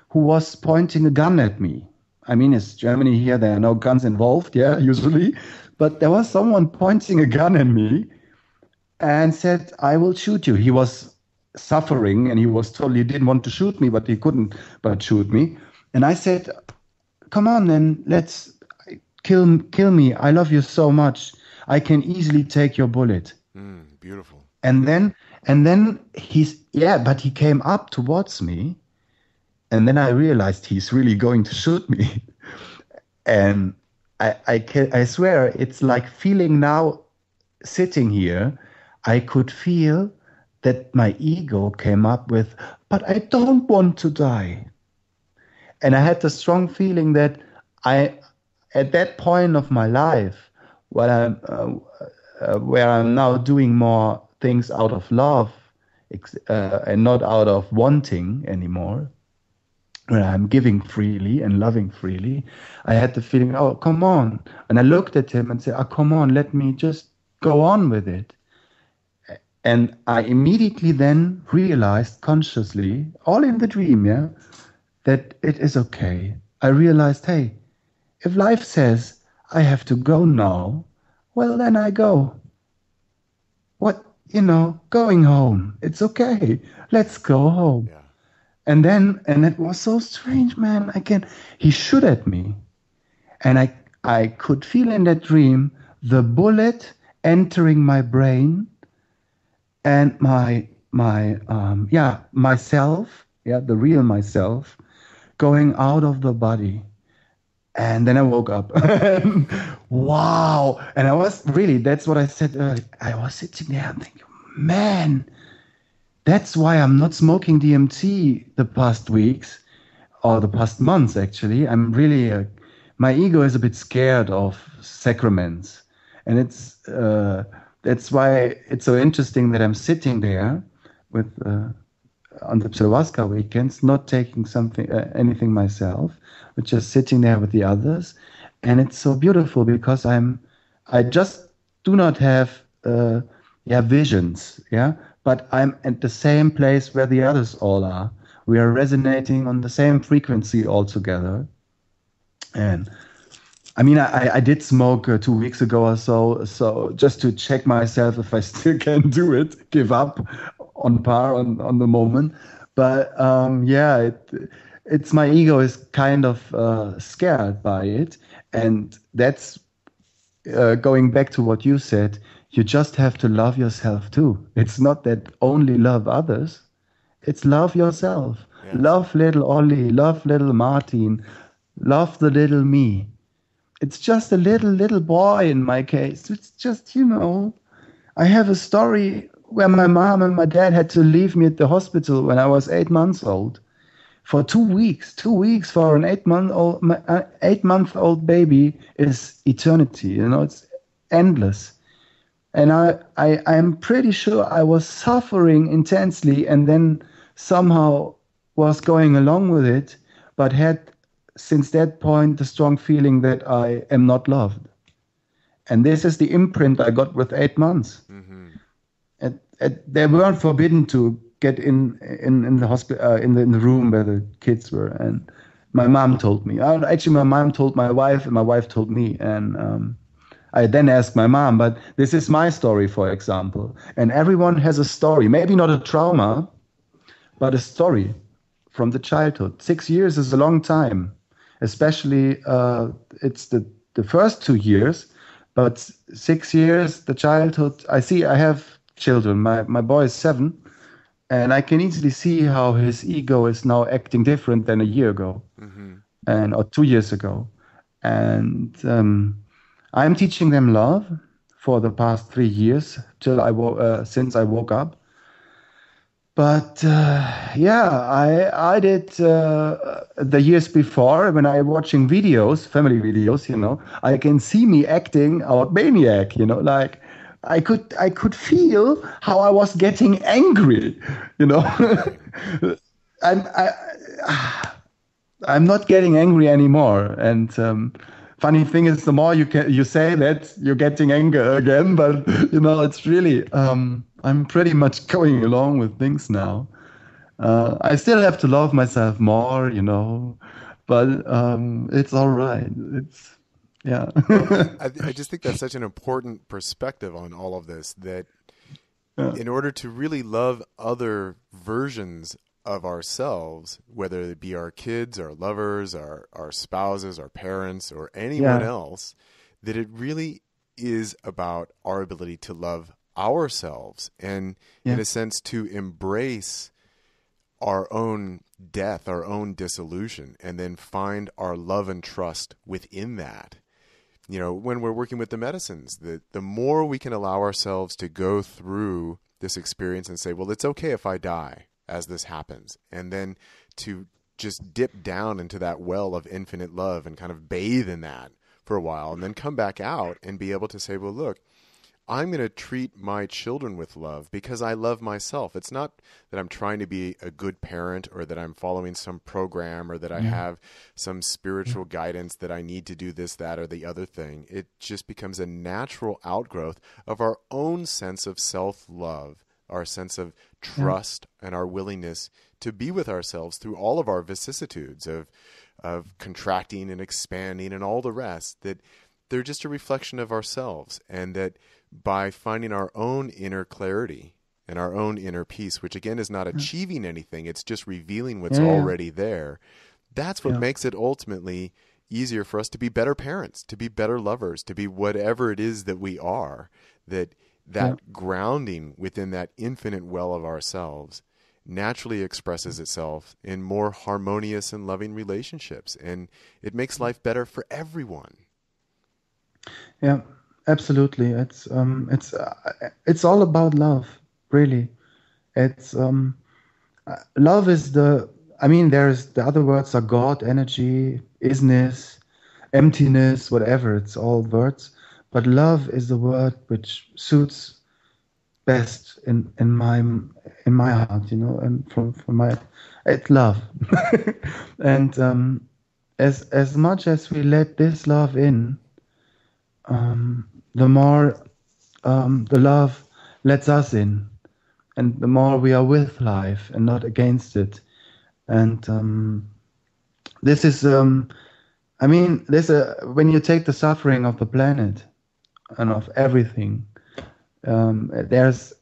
who was pointing a gun at me. I mean, it's Germany here. There are no guns involved, yeah, usually. But there was someone pointing a gun at me and said, "I will shoot you." He was suffering and he was told he didn't want to shoot me but he couldn't but shoot me. And i said come on then let's kill kill me. I love you so much. I can easily take your bullet. Mm, beautiful. and then and then he's yeah but he came up towards me and then i realized he's really going to shoot me. And i i can i swear it's like feeling now sitting here i could feel that my ego came up with but i don't want to die. And i had the strong feeling that i at that point of my life where i'm uh, uh, where i'm now doing more things out of love uh, and not out of wanting anymore where i'm giving freely and loving freely i had the feeling oh come on. And i looked at him and said oh come on let me just go on with it and I immediately then realized consciously, all in the dream, yeah, that it is okay. I realized, hey, if life says I have to go now, well, then I go. What, you know, going home. It's okay. Let's go home. Yeah. And then, and it was so strange, man. I can, he shoot at me. And I, I could feel in that dream the bullet entering my brain and my my um, yeah myself yeah the real myself going out of the body. And then i woke up. Wow. And i was really that's what i said earlier. I was sitting there and thinking man that's why i'm not smoking dmt the past weeks or the past months actually. I'm really uh, my ego is a bit scared of sacraments. And it's uh, that's why it's so interesting that I'm sitting there with uh, on the Psilohuasca weekends, not taking something uh, anything myself, but just sitting there with the others, and it's so beautiful because I'm I just do not have uh, yeah visions yeah, but I'm at the same place where the others all are. We are resonating on the same frequency all together, and I mean, I, I did smoke uh, two weeks ago or so, so just to check myself if I still can do it, give up on par on, on the moment. But um, yeah, it, it's my ego is kind of uh, scared by it, and that's uh, going back to what you said. You just have to love yourself too. It's not that only love others; it's love yourself. Love little Olli, love little Martin, love the little me it's just a little little boy in my case. It's just you know i have a story where my mom and my dad had to leave me at the hospital when i was eight months old for two weeks. Two weeks for an eight month old uh, eight month old baby is eternity you know it's endless. And I, I I'm pretty sure I was suffering intensely, and then somehow was going along with it, but had since that point the strong feeling that I am not loved. And this is the imprint I got with eight months. Mm-hmm. And, and they weren't forbidden to get in in, in the hospital uh, in the in the room where the kids were, and my mom told me. Uh, actually, my mom told my wife, and my wife told me, and um, I then asked my mom. But this is my story, for example, and everyone has a story. Maybe not a trauma, but a story from the childhood. Six years is a long time, especially uh, it's the the first two years but six years, the childhood, I see I have children. My, my boy is seven, and I can easily see how his ego is now acting different than a year ago mm-hmm. and or two years ago. And um, I'm teaching them love for the past three years till I wo- uh, since I woke up but uh, yeah, I I did uh, the years before when I watching videos, family videos. You know, I can see me acting out maniac. You know, like I could I could feel how I was getting angry. You know, I'm I, I'm not getting angry anymore, and. Um, funny thing is, the more you can you say that, you're getting anger again. But you know, it's really um, I'm pretty much going along with things now. Uh, I still have to love myself more, you know, but um, it's all right. It's yeah. I, I, just think that's such an important perspective on all of this. That yeah. in order to really love other versions of ourselves, whether it be our kids, our lovers, our our spouses, our parents, or anyone yeah. else, that it really is about our ability to love ourselves and yeah. in a sense to embrace our own death, our own dissolution, and then find our love and trust within that. You know, when we're working with the medicines, the the more we can allow ourselves to go through this experience and say, well, it's okay if I die as this happens, and then to just dip down into that well of infinite love and kind of bathe in that for a while, and then come back out and be able to say, well, look, I'm going to treat my children with love because I love myself. It's not that I'm trying to be a good parent or that I'm following some program or that I mm-hmm. have some spiritual guidance that I need to do this, that, or the other thing. It just becomes a natural outgrowth of our own sense of self love, our sense of trust, yeah. and our willingness to be with ourselves through all of our vicissitudes of, of contracting and expanding and all the rest. That they're just a reflection of ourselves and that by finding our own inner clarity and our own inner peace, which again is not mm. achieving anything, it's just revealing what's yeah. already there. That's what yeah. makes it ultimately easier for us to be better parents, to be better lovers, to be whatever it is that we are. That that yeah. grounding within that infinite well of ourselves naturally expresses itself in more harmonious and loving relationships and it makes mm. life better for everyone. Yeah, absolutely. It's um, it's uh, it's all about love, really. It's um, uh, love is the. I mean, there's the other words are God, energy, isness, emptiness, whatever. It's all words, but love is the word which suits best in in my in my heart, you know, and from from my it's love, and um, as as much as we let this love in, um, the more um, the love lets us in, and the more we are with life and not against it. And um, this is, um, I mean, this uh, when you take the suffering of the planet and of everything, um, there's,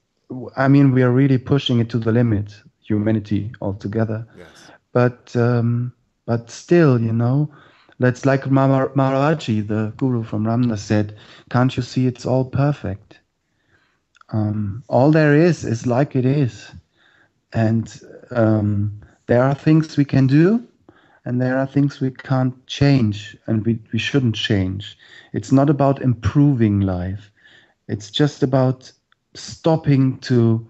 I mean, we are really pushing it to the limit, humanity altogether. Yes. But um, but still, you know, that's like Maharaji, the guru from Ram Dass, said, Can't you see it's all perfect? Um, all there is is like it is. And um, there are things we can do, and there are things we can't change, and we, we shouldn't change. It's not about improving life, it's just about stopping to,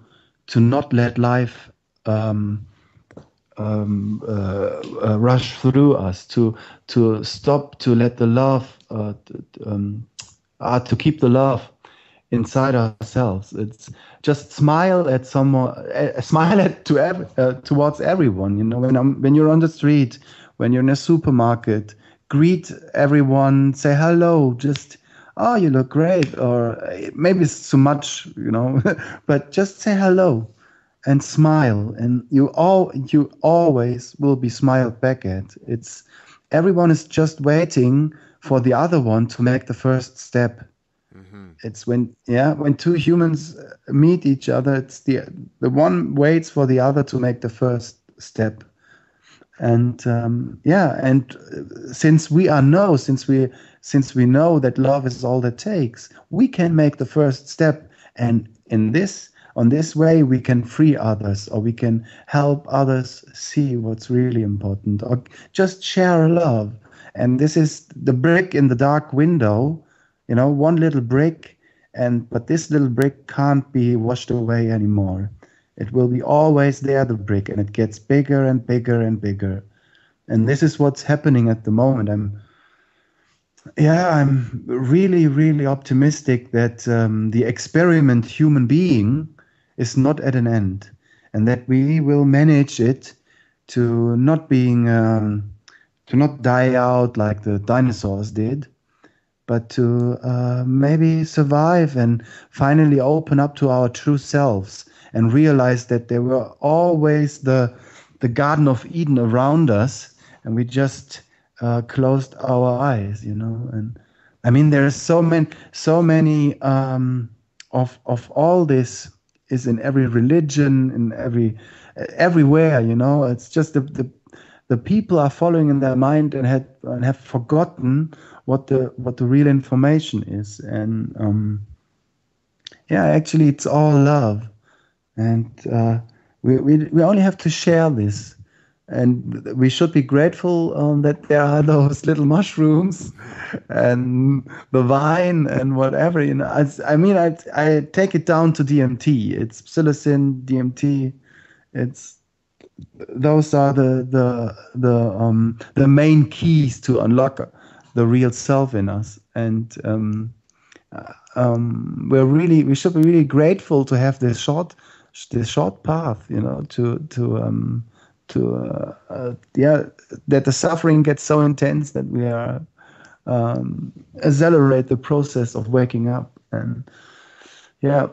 to not let life. Um, um, uh, uh, rush through us, to to stop, to let the love, uh, um, uh, to keep the love inside ourselves. It's just smile at someone, uh, smile at to ev- uh, towards everyone. You know, when I'm, when you're on the street, when you're in a supermarket, greet everyone, say hello, just oh you look great, or maybe it's too much, you know, but just say hello and smile, and you all you always will be smiled back at. It's everyone is just waiting for the other one to make the first step. It's when yeah when two humans uh, meet each other it's the the one waits for the other to make the first step. And um, yeah and uh, since we are know since we since we know that love is all that takes we can make the first step. And in this on this way we can free others or we can help others see what's really important or just share love. And this is the brick in the dark window you know one little brick and but this little brick can't be washed away anymore. It will be always there the brick and it gets bigger and bigger and bigger. And this is what's happening at the moment. I'm yeah i'm really really optimistic that um, the experiment human being is not at an end and that we will manage it to not being um, to not die out like the dinosaurs did but to uh, maybe survive and finally open up to our true selves and realize that there were always the the Garden of Eden around us, and we just uh, closed our eyes, you know. And I mean, there are so many, so many um, of of all this is in every religion, in every everywhere, you know. It's just the the, the people are following in their mind and had and have forgotten what the what the real information is. And um, yeah actually it's all love. And uh, we, we we only have to share this and we should be grateful um, that there are those little mushrooms and the vine and whatever you know. I, I mean I, I take it down to DMT it's psilocin DMT it's those are the the the um the main keys to unlock the real self in us. And um, uh, um, we're really we should be really grateful to have this short this short path, you know, to to um, to uh, uh, yeah that the suffering gets so intense that we are um, accelerate the process of waking up and yeah.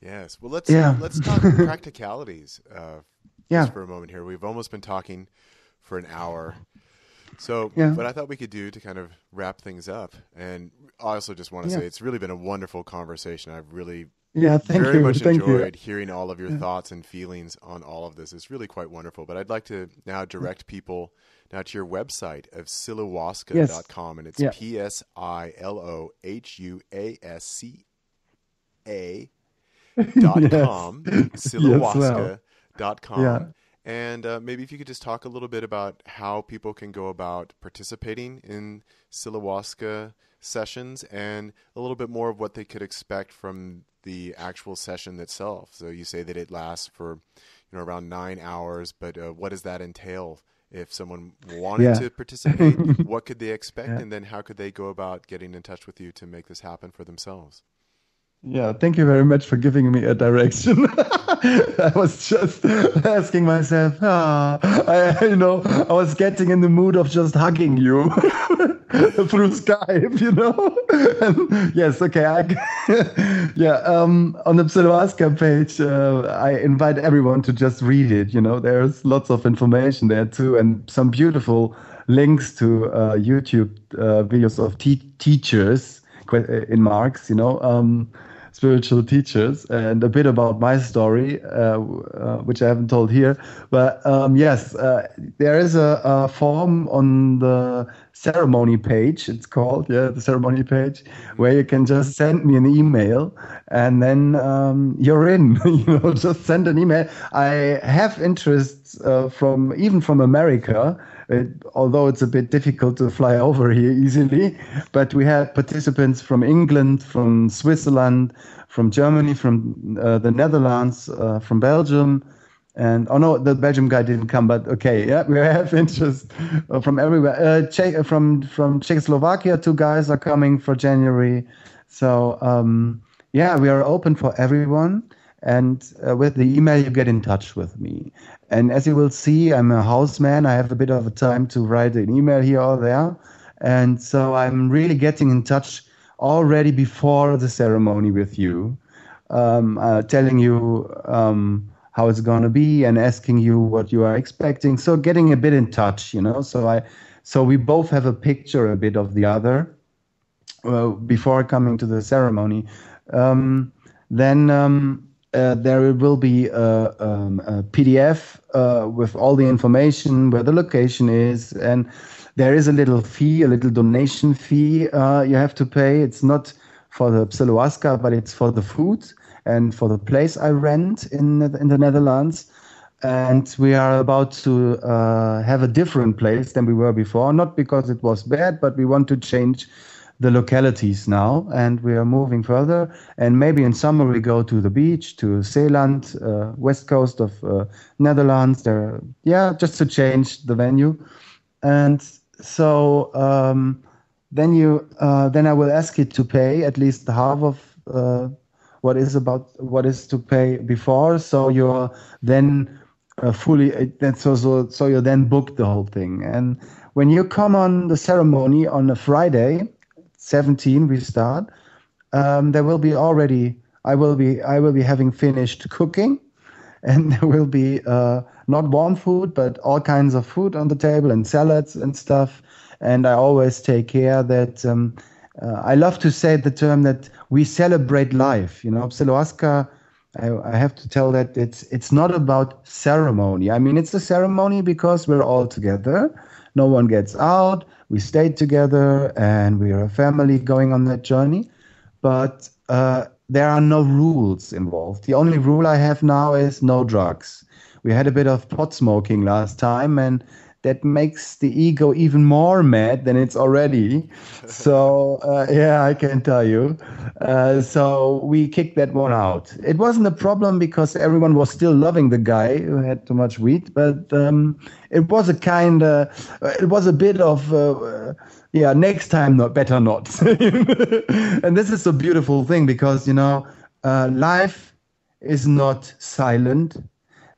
Yes. Well, let's yeah. let's talk practicalities uh, yeah. for a moment here. We've almost been talking for an hour. So, yeah. what I thought we could do to kind of wrap things up, and I also just want to yeah. say it's really been a wonderful conversation. I've really yeah, very you. Very much thank enjoyed you. hearing all of your yeah. thoughts and feelings on all of this. It's really quite wonderful. But I'd like to now direct people now to your website of psilohuasca.com, and it's P S I L O H U A S C A dot com, psilohuasca dot com. And uh, maybe if you could just talk a little bit about how people can go about participating in Psilohuasca sessions and a little bit more of what they could expect from the actual session itself. So you say that it lasts for you know around nine hours, but uh, what does that entail? If someone wanted yeah. to participate, what could they expect, yeah. and then how could they go about getting in touch with you to make this happen for themselves? Yeah, thank you very much for giving me a direction. I was just asking myself, ah, I, you know, I was getting in the mood of just hugging you through Skype, you know. And yes, okay. I, yeah, um, on the Psilohuasca page, uh, I invite everyone to just read it. You know, there's lots of information there too, and some beautiful links to uh, YouTube uh, videos of te- teachers in marks. You know. Um, spiritual teachers and a bit about my story, uh, uh, which I haven't told here. But um, yes, uh, there is a, a, form on the ceremony page. It's called yeah, the ceremony page, where you can just send me an email, and then um, you're in. you know, just send an email. I have interests uh, from even from America. It, although it's a bit difficult to fly over here easily. But we had participants from England, from Switzerland, from Germany, from uh, the Netherlands, uh, from Belgium. And oh no, the Belgium guy didn't come, but okay, yeah, we have interest uh, from everywhere. Uh, Czech, from from Czechoslovakia, two guys are coming for January. So um, yeah, we are open for everyone. And uh, with the email, you get in touch with me. And as you will see, I'm a houseman. I have a bit of a time to write an email here or there. And so I'm really getting in touch already before the ceremony with you, um, uh, telling you um, how it's going to be and asking you what you are expecting. So getting a bit in touch, you know. So I, so we both have a picture a bit of the other uh, before coming to the ceremony. Um, then um, uh, there will be a, um, a PDF uh, with all the information where the location is, and there is a little fee, a little donation fee uh, you have to pay. It's not for the psilohuasca, but it's for the food and for the place I rent in in the Netherlands. And we are about to uh, have a different place than we were before, not because it was bad, but we want to change the localities now, and we are moving further. And maybe in summer we go to the beach, to Zeeland, uh, west coast of uh, Netherlands. There, yeah, just to change the venue. And so um, then you, uh, then I will ask you to pay at least half of uh, what is about what is to pay before. So you're then uh, fully. So so so you're then booked the whole thing. And when you come on the ceremony on a Friday 17 we start um, there will be already i will be i will be having finished cooking and there will be uh, not warm food but all kinds of food on the table and salads and stuff and i always take care that um, uh, i love to say the term that we celebrate life you know psilohuasca I, I have to tell that it's it's not about ceremony i mean it's a ceremony because we're all together no one gets out we stayed together and we are a family going on that journey. But uh, there are no rules involved. The only rule I have now is no drugs. We had a bit of pot smoking last time, and that makes the ego even more mad than it's already. so uh, yeah, I can tell you. Uh, so we kicked that one out. It wasn't a problem because everyone was still loving the guy who had too much weed, but um, it was a kind of, it was a bit of. Uh, yeah, next time, not better not. and this is a beautiful thing because you know, uh, life is not silent.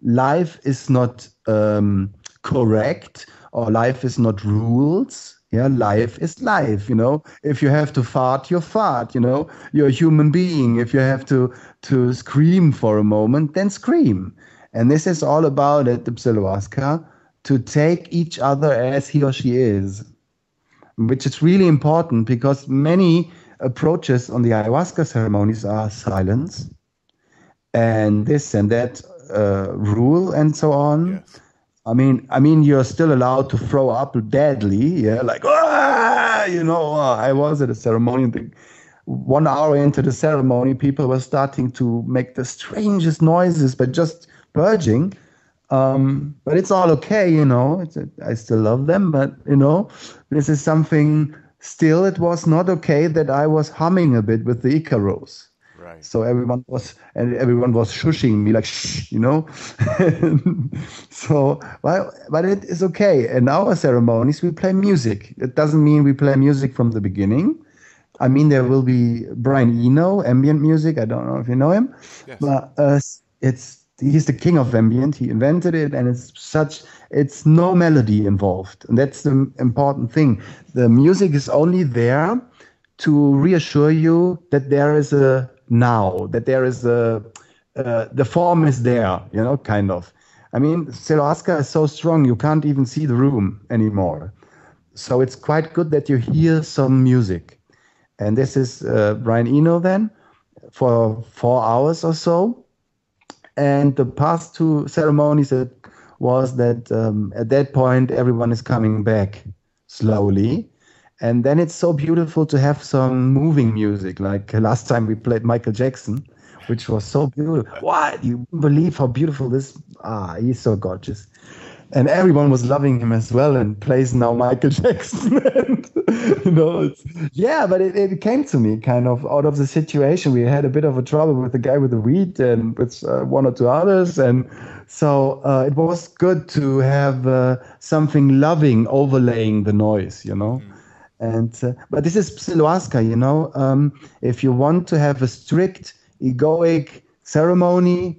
Life is not um, correct or life is not rules. Yeah life is life you know. If you have to fart you fart you know. You're a human being. If you have to to scream for a moment then scream. And this is all about it the psilohuasca to take each other as he or she is which is really important because many approaches on the ayahuasca ceremonies are silence and this and that uh, rule and so on. Yes I mean, I mean, you're still allowed to throw up deadly, yeah, like ah, you know. Uh, I was at a ceremony. The, one hour into the ceremony, people were starting to make the strangest noises, but just purging. Um, but it's all okay, you know. It's a, I still love them, but you know, this is something. Still, it was not okay that I was humming a bit with the Icaros. Right. So everyone was and everyone was shushing me like shh, you know. so well, but it is okay. In our ceremonies, we play music. It doesn't mean we play music from the beginning. I mean, there will be Brian Eno, ambient music. I don't know if you know him, yes. but uh, it's he's the king of ambient. He invented it, and it's such it's no melody involved, and that's the important thing. The music is only there to reassure you that there is a now that there is a uh, the form is there you know kind of. I mean Psilohuasca is so strong you can't even see the room anymore. So it's quite good that you hear some music. And this is uh, brian eno then for four hours or so. And the past two ceremonies it was that um, at that point everyone is coming back slowly and then it's so beautiful to have some moving music. Like last time we played Michael Jackson, which was so beautiful. What? You believe how beautiful this? Ah, he's so gorgeous. And everyone was loving him as well and plays now Michael Jackson. you know, yeah, but it, it came to me kind of out of the situation. We had a bit of a trouble with the guy with the weed and with uh, one or two others. And so uh, it was good to have uh, something loving overlaying the noise, you know. Mm And uh, but this is psilohuasca, you know. Um, if you want to have a strict egoic ceremony,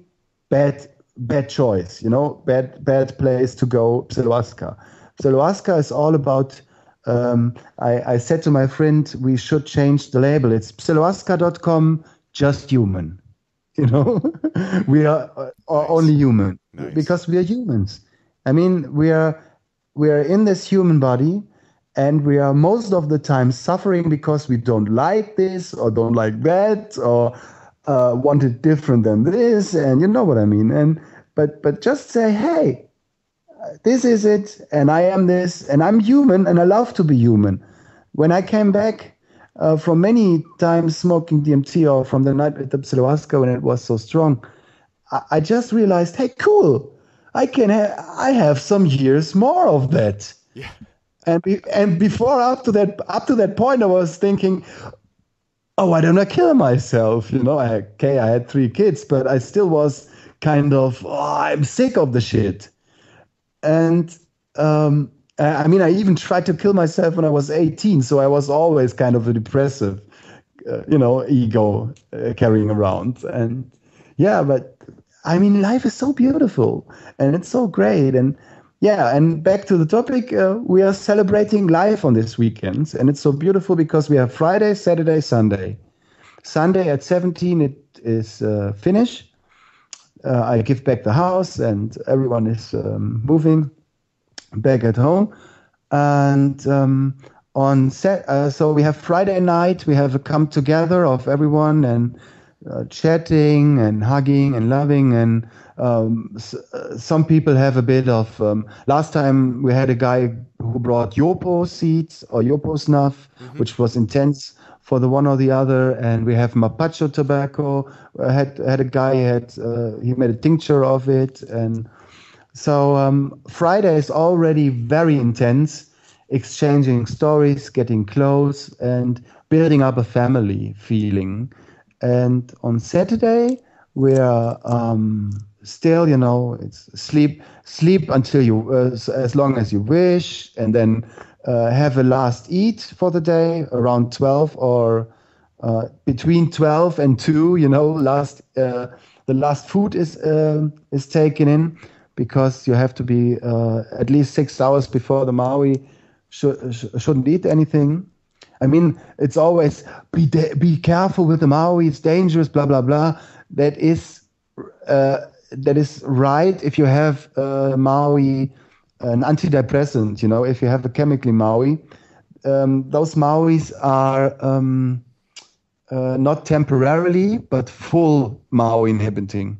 bad bad choice, you know, bad bad place to go. Psilohuasca. Psilohuasca is all about. Um, I, I said to my friend, we should change the label. It's psilohuasca.com, just human. You know, we are, are nice. only human nice. because we are humans. I mean, we are we are in this human body and we are most of the time suffering because we don't like this or don't like that or uh, want it different than this. And you know what i mean. And but but just say hey this is it. And i am this. And i'm human. And i love to be human. When i came back uh, from many times smoking dmt or from the night with the psilohuasca when it was so strong I, I just realized hey cool. I can ha- i have some years more of that. Yeah and be, and before up to that up to that point, I was thinking, oh, why don't I kill myself? You know, I, okay, I had three kids, but I still was kind of, oh, I'm sick of the shit. And um, I mean, I even tried to kill myself when I was 18, so I was always kind of a depressive, uh, you know, ego uh, carrying around. And yeah, but I mean, life is so beautiful and it's so great. And yeah, and back to the topic, uh, we are celebrating life on this weekend, and it's so beautiful because we have Friday, Saturday, Sunday. Sunday at 17, it is uh. Uh, I give back the house, and everyone is um, moving back at home. And um, on set, uh, so we have Friday night, we have a come together of everyone and uh, chatting and hugging and loving and um, uh, some people have a bit of. Um, last time we had a guy who brought Yopo seeds or Yopo snuff, mm-hmm. which was intense for the one or the other, and we have Mapacho tobacco. I had had a guy had uh, he made a tincture of it, and so um, Friday is already very intense, exchanging stories, getting close, and building up a family feeling. And on Saturday we are um, still, you know, it's sleep, sleep until you, uh, as long as you wish, and then uh, have a last eat for the day around 12 or uh, between 12 and 2, you know, last, uh, the last food is, um, is taken in because you have to be uh, at least six hours before the MAOI should, sh- shouldn't eat anything. I mean, it's always be de- be careful with the MAOI. It's dangerous. Blah blah blah. That is uh, that is right if you have uh, MAOI, an antidepressant, you know, if you have a chemically MAOI, um, those MAOIs are um, uh, not temporarily, but full MAOI inhibiting.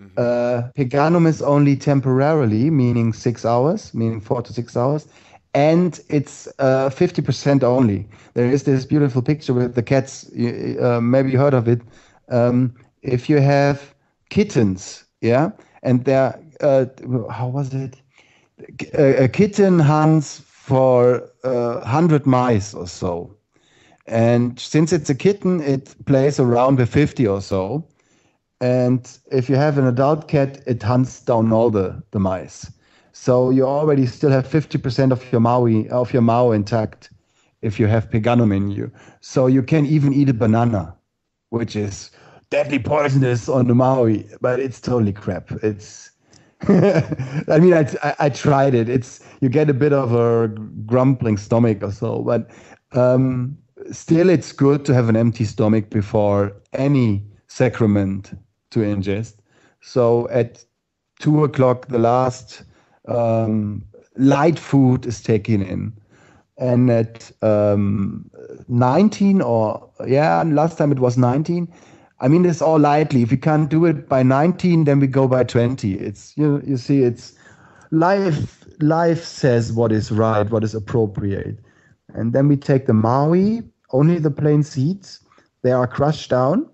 Mm-hmm. Uh, Peganum is only temporarily, meaning six hours, meaning four to six hours, and it's uh, 50% only. There is this beautiful picture with the cats, uh, maybe you heard of it. Um, if you have kittens, yeah, and they're uh, how was it? A, a kitten hunts for uh, hundred mice or so, and since it's a kitten, it plays around with fifty or so. And if you have an adult cat, it hunts down all the, the mice. So you already still have 50% of your MAOI of your MAO intact if you have Peganum in you. So you can even eat a banana, which is deadly poisonous on the MAOI, but it's totally crap. It's, I mean, I, I, tried it. It's you get a bit of a grumbling stomach or so, but um, still, it's good to have an empty stomach before any sacrament to ingest. So at two o'clock, the last um, light food is taken in. And at um, 19 or, yeah, last time it was 19, I mean, it's all lightly. If we can't do it by 19, then we go by 20. It's you. You see, it's life. Life says what is right, what is appropriate, and then we take the MAOI, only the plain seeds. They are crushed down,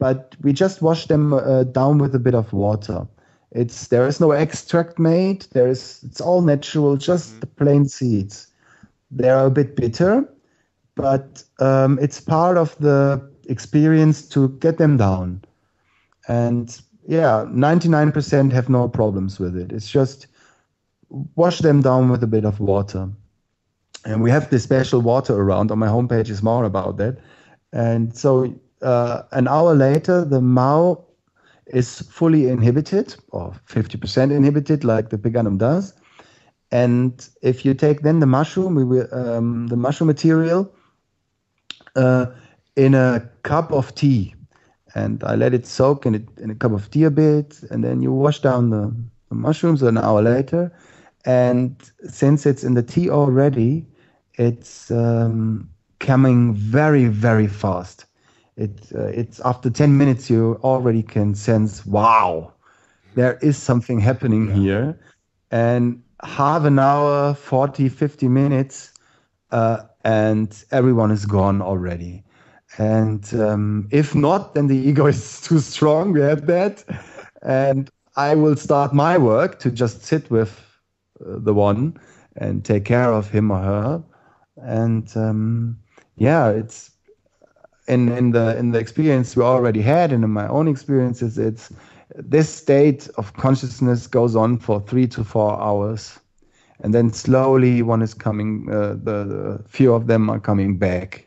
but we just wash them uh, down with a bit of water. It's there is no extract made. There is it's all natural, just mm-hmm. the plain seeds. They are a bit bitter, but um, it's part of the experience to get them down. And yeah, 99% have no problems with it. It's just wash them down with a bit of water. and we have this special water around. On my homepage is more about that. And so uh, an hour later, the MAO is fully inhibited or 50% inhibited, like the Peganum does. And if you take then the mushroom, we will, um, the mushroom material uh, in a cup of tea, and I let it soak in, it, in a cup of tea a bit, and then you wash down the, the mushrooms an hour later. And since it's in the tea already, it's um, coming very, very fast. It, uh, it's after 10 minutes, you already can sense, wow, there is something happening yeah. here. And half an hour, 40, 50 minutes, uh, and everyone is gone already. And um, if not, then the ego is too strong. We have that. And I will start my work to just sit with uh, the one and take care of him or her. And um, yeah, it's in in the in the experience we already had and in my own experiences, it's this state of consciousness goes on for three to four hours and then slowly one is coming uh, the, the few of them are coming back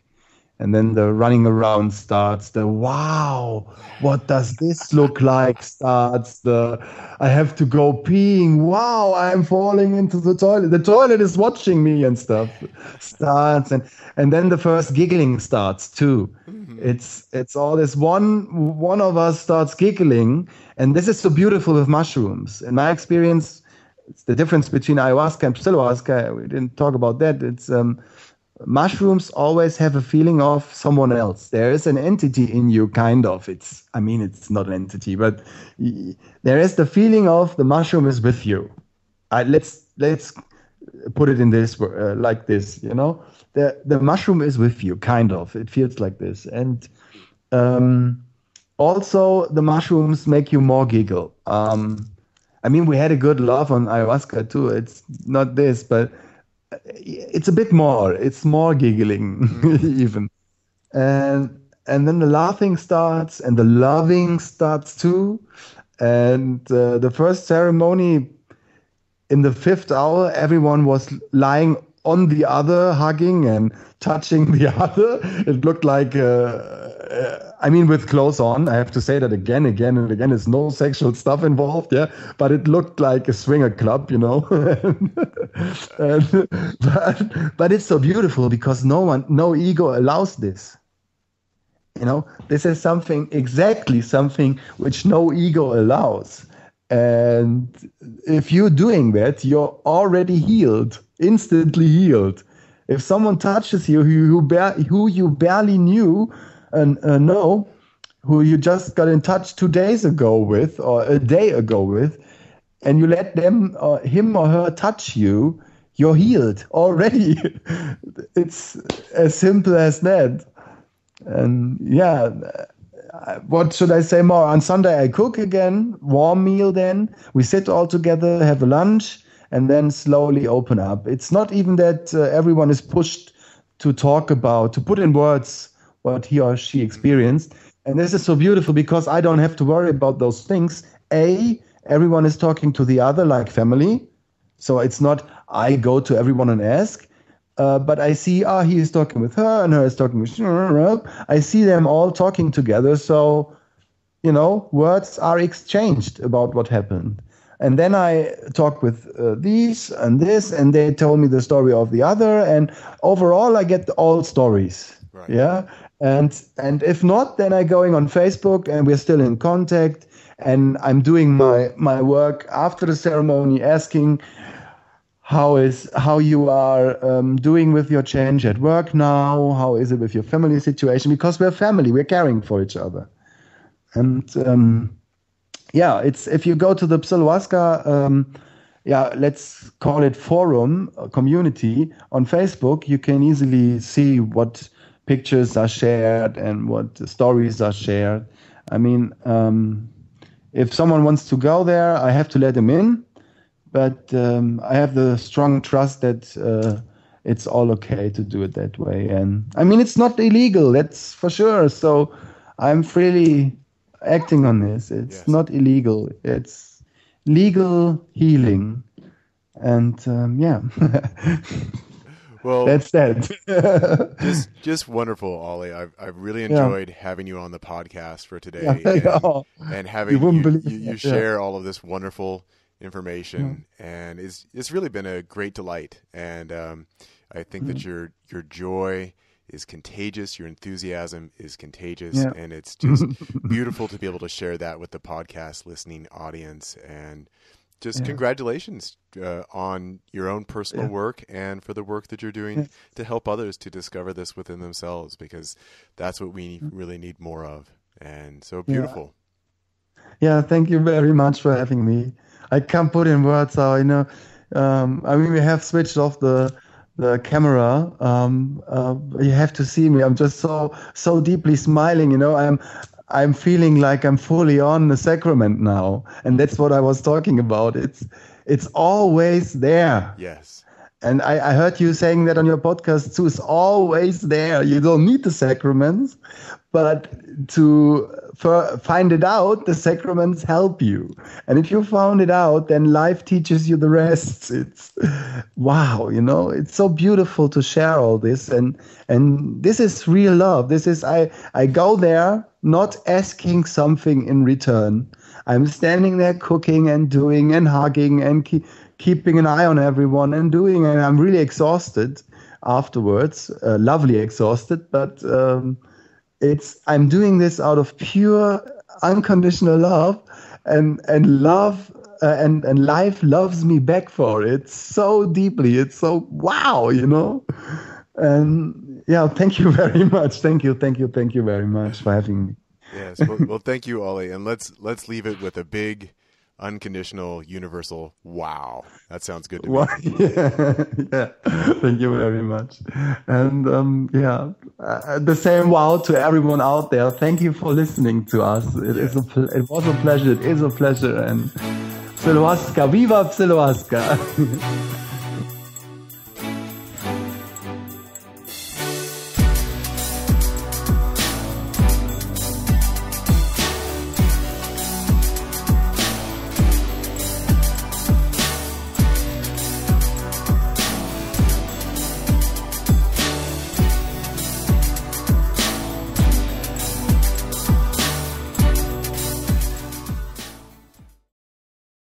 and then the running around starts the wow what does this look like? starts the i have to go peeing. Wow i'm falling into the toilet. The toilet is watching me and stuff starts. And and then the first giggling starts too. Mm-hmm. it's it's all this one one of us starts giggling. And this is so beautiful with mushrooms. In my experience it's the difference between ayahuasca and psilocybin we didn't talk about that. It's um mushrooms always have a feeling of someone else. There is an entity in you, kind of. It's, I mean, it's not an entity, but there is the feeling of the mushroom is with you. Uh, let's let's put it in this uh, like this. You know, the the mushroom is with you, kind of. It feels like this, and um, also the mushrooms make you more giggle. Um, I mean, we had a good laugh on ayahuasca too. It's not this, but it's a bit more. It's more giggling mm-hmm. even, and and then the laughing starts and the loving starts too, and uh, the first ceremony in the fifth hour, everyone was lying on the other, hugging and touching the other. It looked like, uh, uh, I mean, with clothes on. I have to say that again, again, and again. There's no sexual stuff involved, yeah. But it looked like a swinger club, you know. and, but, but it's so beautiful because no one, no ego allows this. You know, this is something exactly something which no ego allows. And if you're doing that, you're already healed, instantly healed. If someone touches you who who you barely knew uh, know, who you just got in touch two days ago with or a day ago with, and you let them or him or her touch you, you're healed already. it's as simple as that. And yeah, what should I say more? On Sunday, I cook again, warm meal then. We sit all together, have a lunch, and then slowly open up. It's not even that uh, everyone is pushed to talk about, to put in words what he or she experienced. And this is so beautiful because I don't have to worry about those things. A, everyone is talking to the other like family. So it's not I go to everyone and ask. Uh, but I see, ah, he is talking with her and her is talking with. I see them all talking together. So, you know, words are exchanged about what happened. And then I talked with uh, these and this, and they told me the story of the other. And overall, I get all stories. Right. Yeah. And and if not, then I'm going on Facebook, and we're still in contact. And I'm doing my my work after the ceremony, asking how is how you are um, doing with your change at work now? How is it with your family situation? Because we're family we're caring for each other. And um, yeah it's if you go to the psilocybin um, yeah let's call it forum community on facebook you can easily see what pictures are shared and what stories are shared i mean um, if someone wants to go there i have to let them in but um, I have the strong trust that uh, it's all okay to do it that way. And I mean, it's not illegal, that's for sure. So I'm freely acting on this. It's yes. not illegal. It's legal healing. And um, yeah. well, that's that. just, just wonderful, Olli. I've, I've really enjoyed yeah. having you on the podcast for today, yeah, and, and, having you, you, you, you share all of this wonderful information, and it's it's really been a great delight. And um, I think mm-hmm. that your your joy is contagious. Your enthusiasm is contagious, yeah. and it's just beautiful to be able to share that with the podcast listening audience. And just yeah. congratulations uh, on your own personal yeah. work and for the work that you're doing to help others to discover this within themselves, because that's what we mm. really need more of. And so beautiful. Yeah, thank you very much for having me. I can't put in words how I know. Um, I mean, we have switched off the the camera. Um, uh, you have to see me. I'm just so so deeply smiling. You know, I'm I'm feeling like I'm fully on the sacrament now, and that's what I was talking about. It's it's always there. Yes. And I, I heard you saying that on your podcast too. It's always there. You don't need the sacraments, but to find it out, the sacraments help you. And if you found it out, then life teaches you the rest. It's wow, you know, it's so beautiful to share all this. And and this is real love. This is I I go there not asking something in return. I'm standing there cooking and doing and hugging and keeping an eye on everyone and doing, and I'm really exhausted afterwards, uh, lovely exhausted, but um, it's I'm doing this out of pure unconditional love, and and love uh, and and life loves me back for it so deeply. It's so wow, you know. And yeah, thank you very much. Thank you, thank you, thank you very much for having me. Yes, well, well thank you, Olli, and let's let's leave it with a big unconditional, universal wow. That sounds good to me. yeah, yeah. Thank you very much. And um, yeah, uh, the same wow to everyone out there. Thank you for listening to us. It yes. is a it was a pleasure. It is a pleasure. And Psilohuasca, viva Psilohuasca.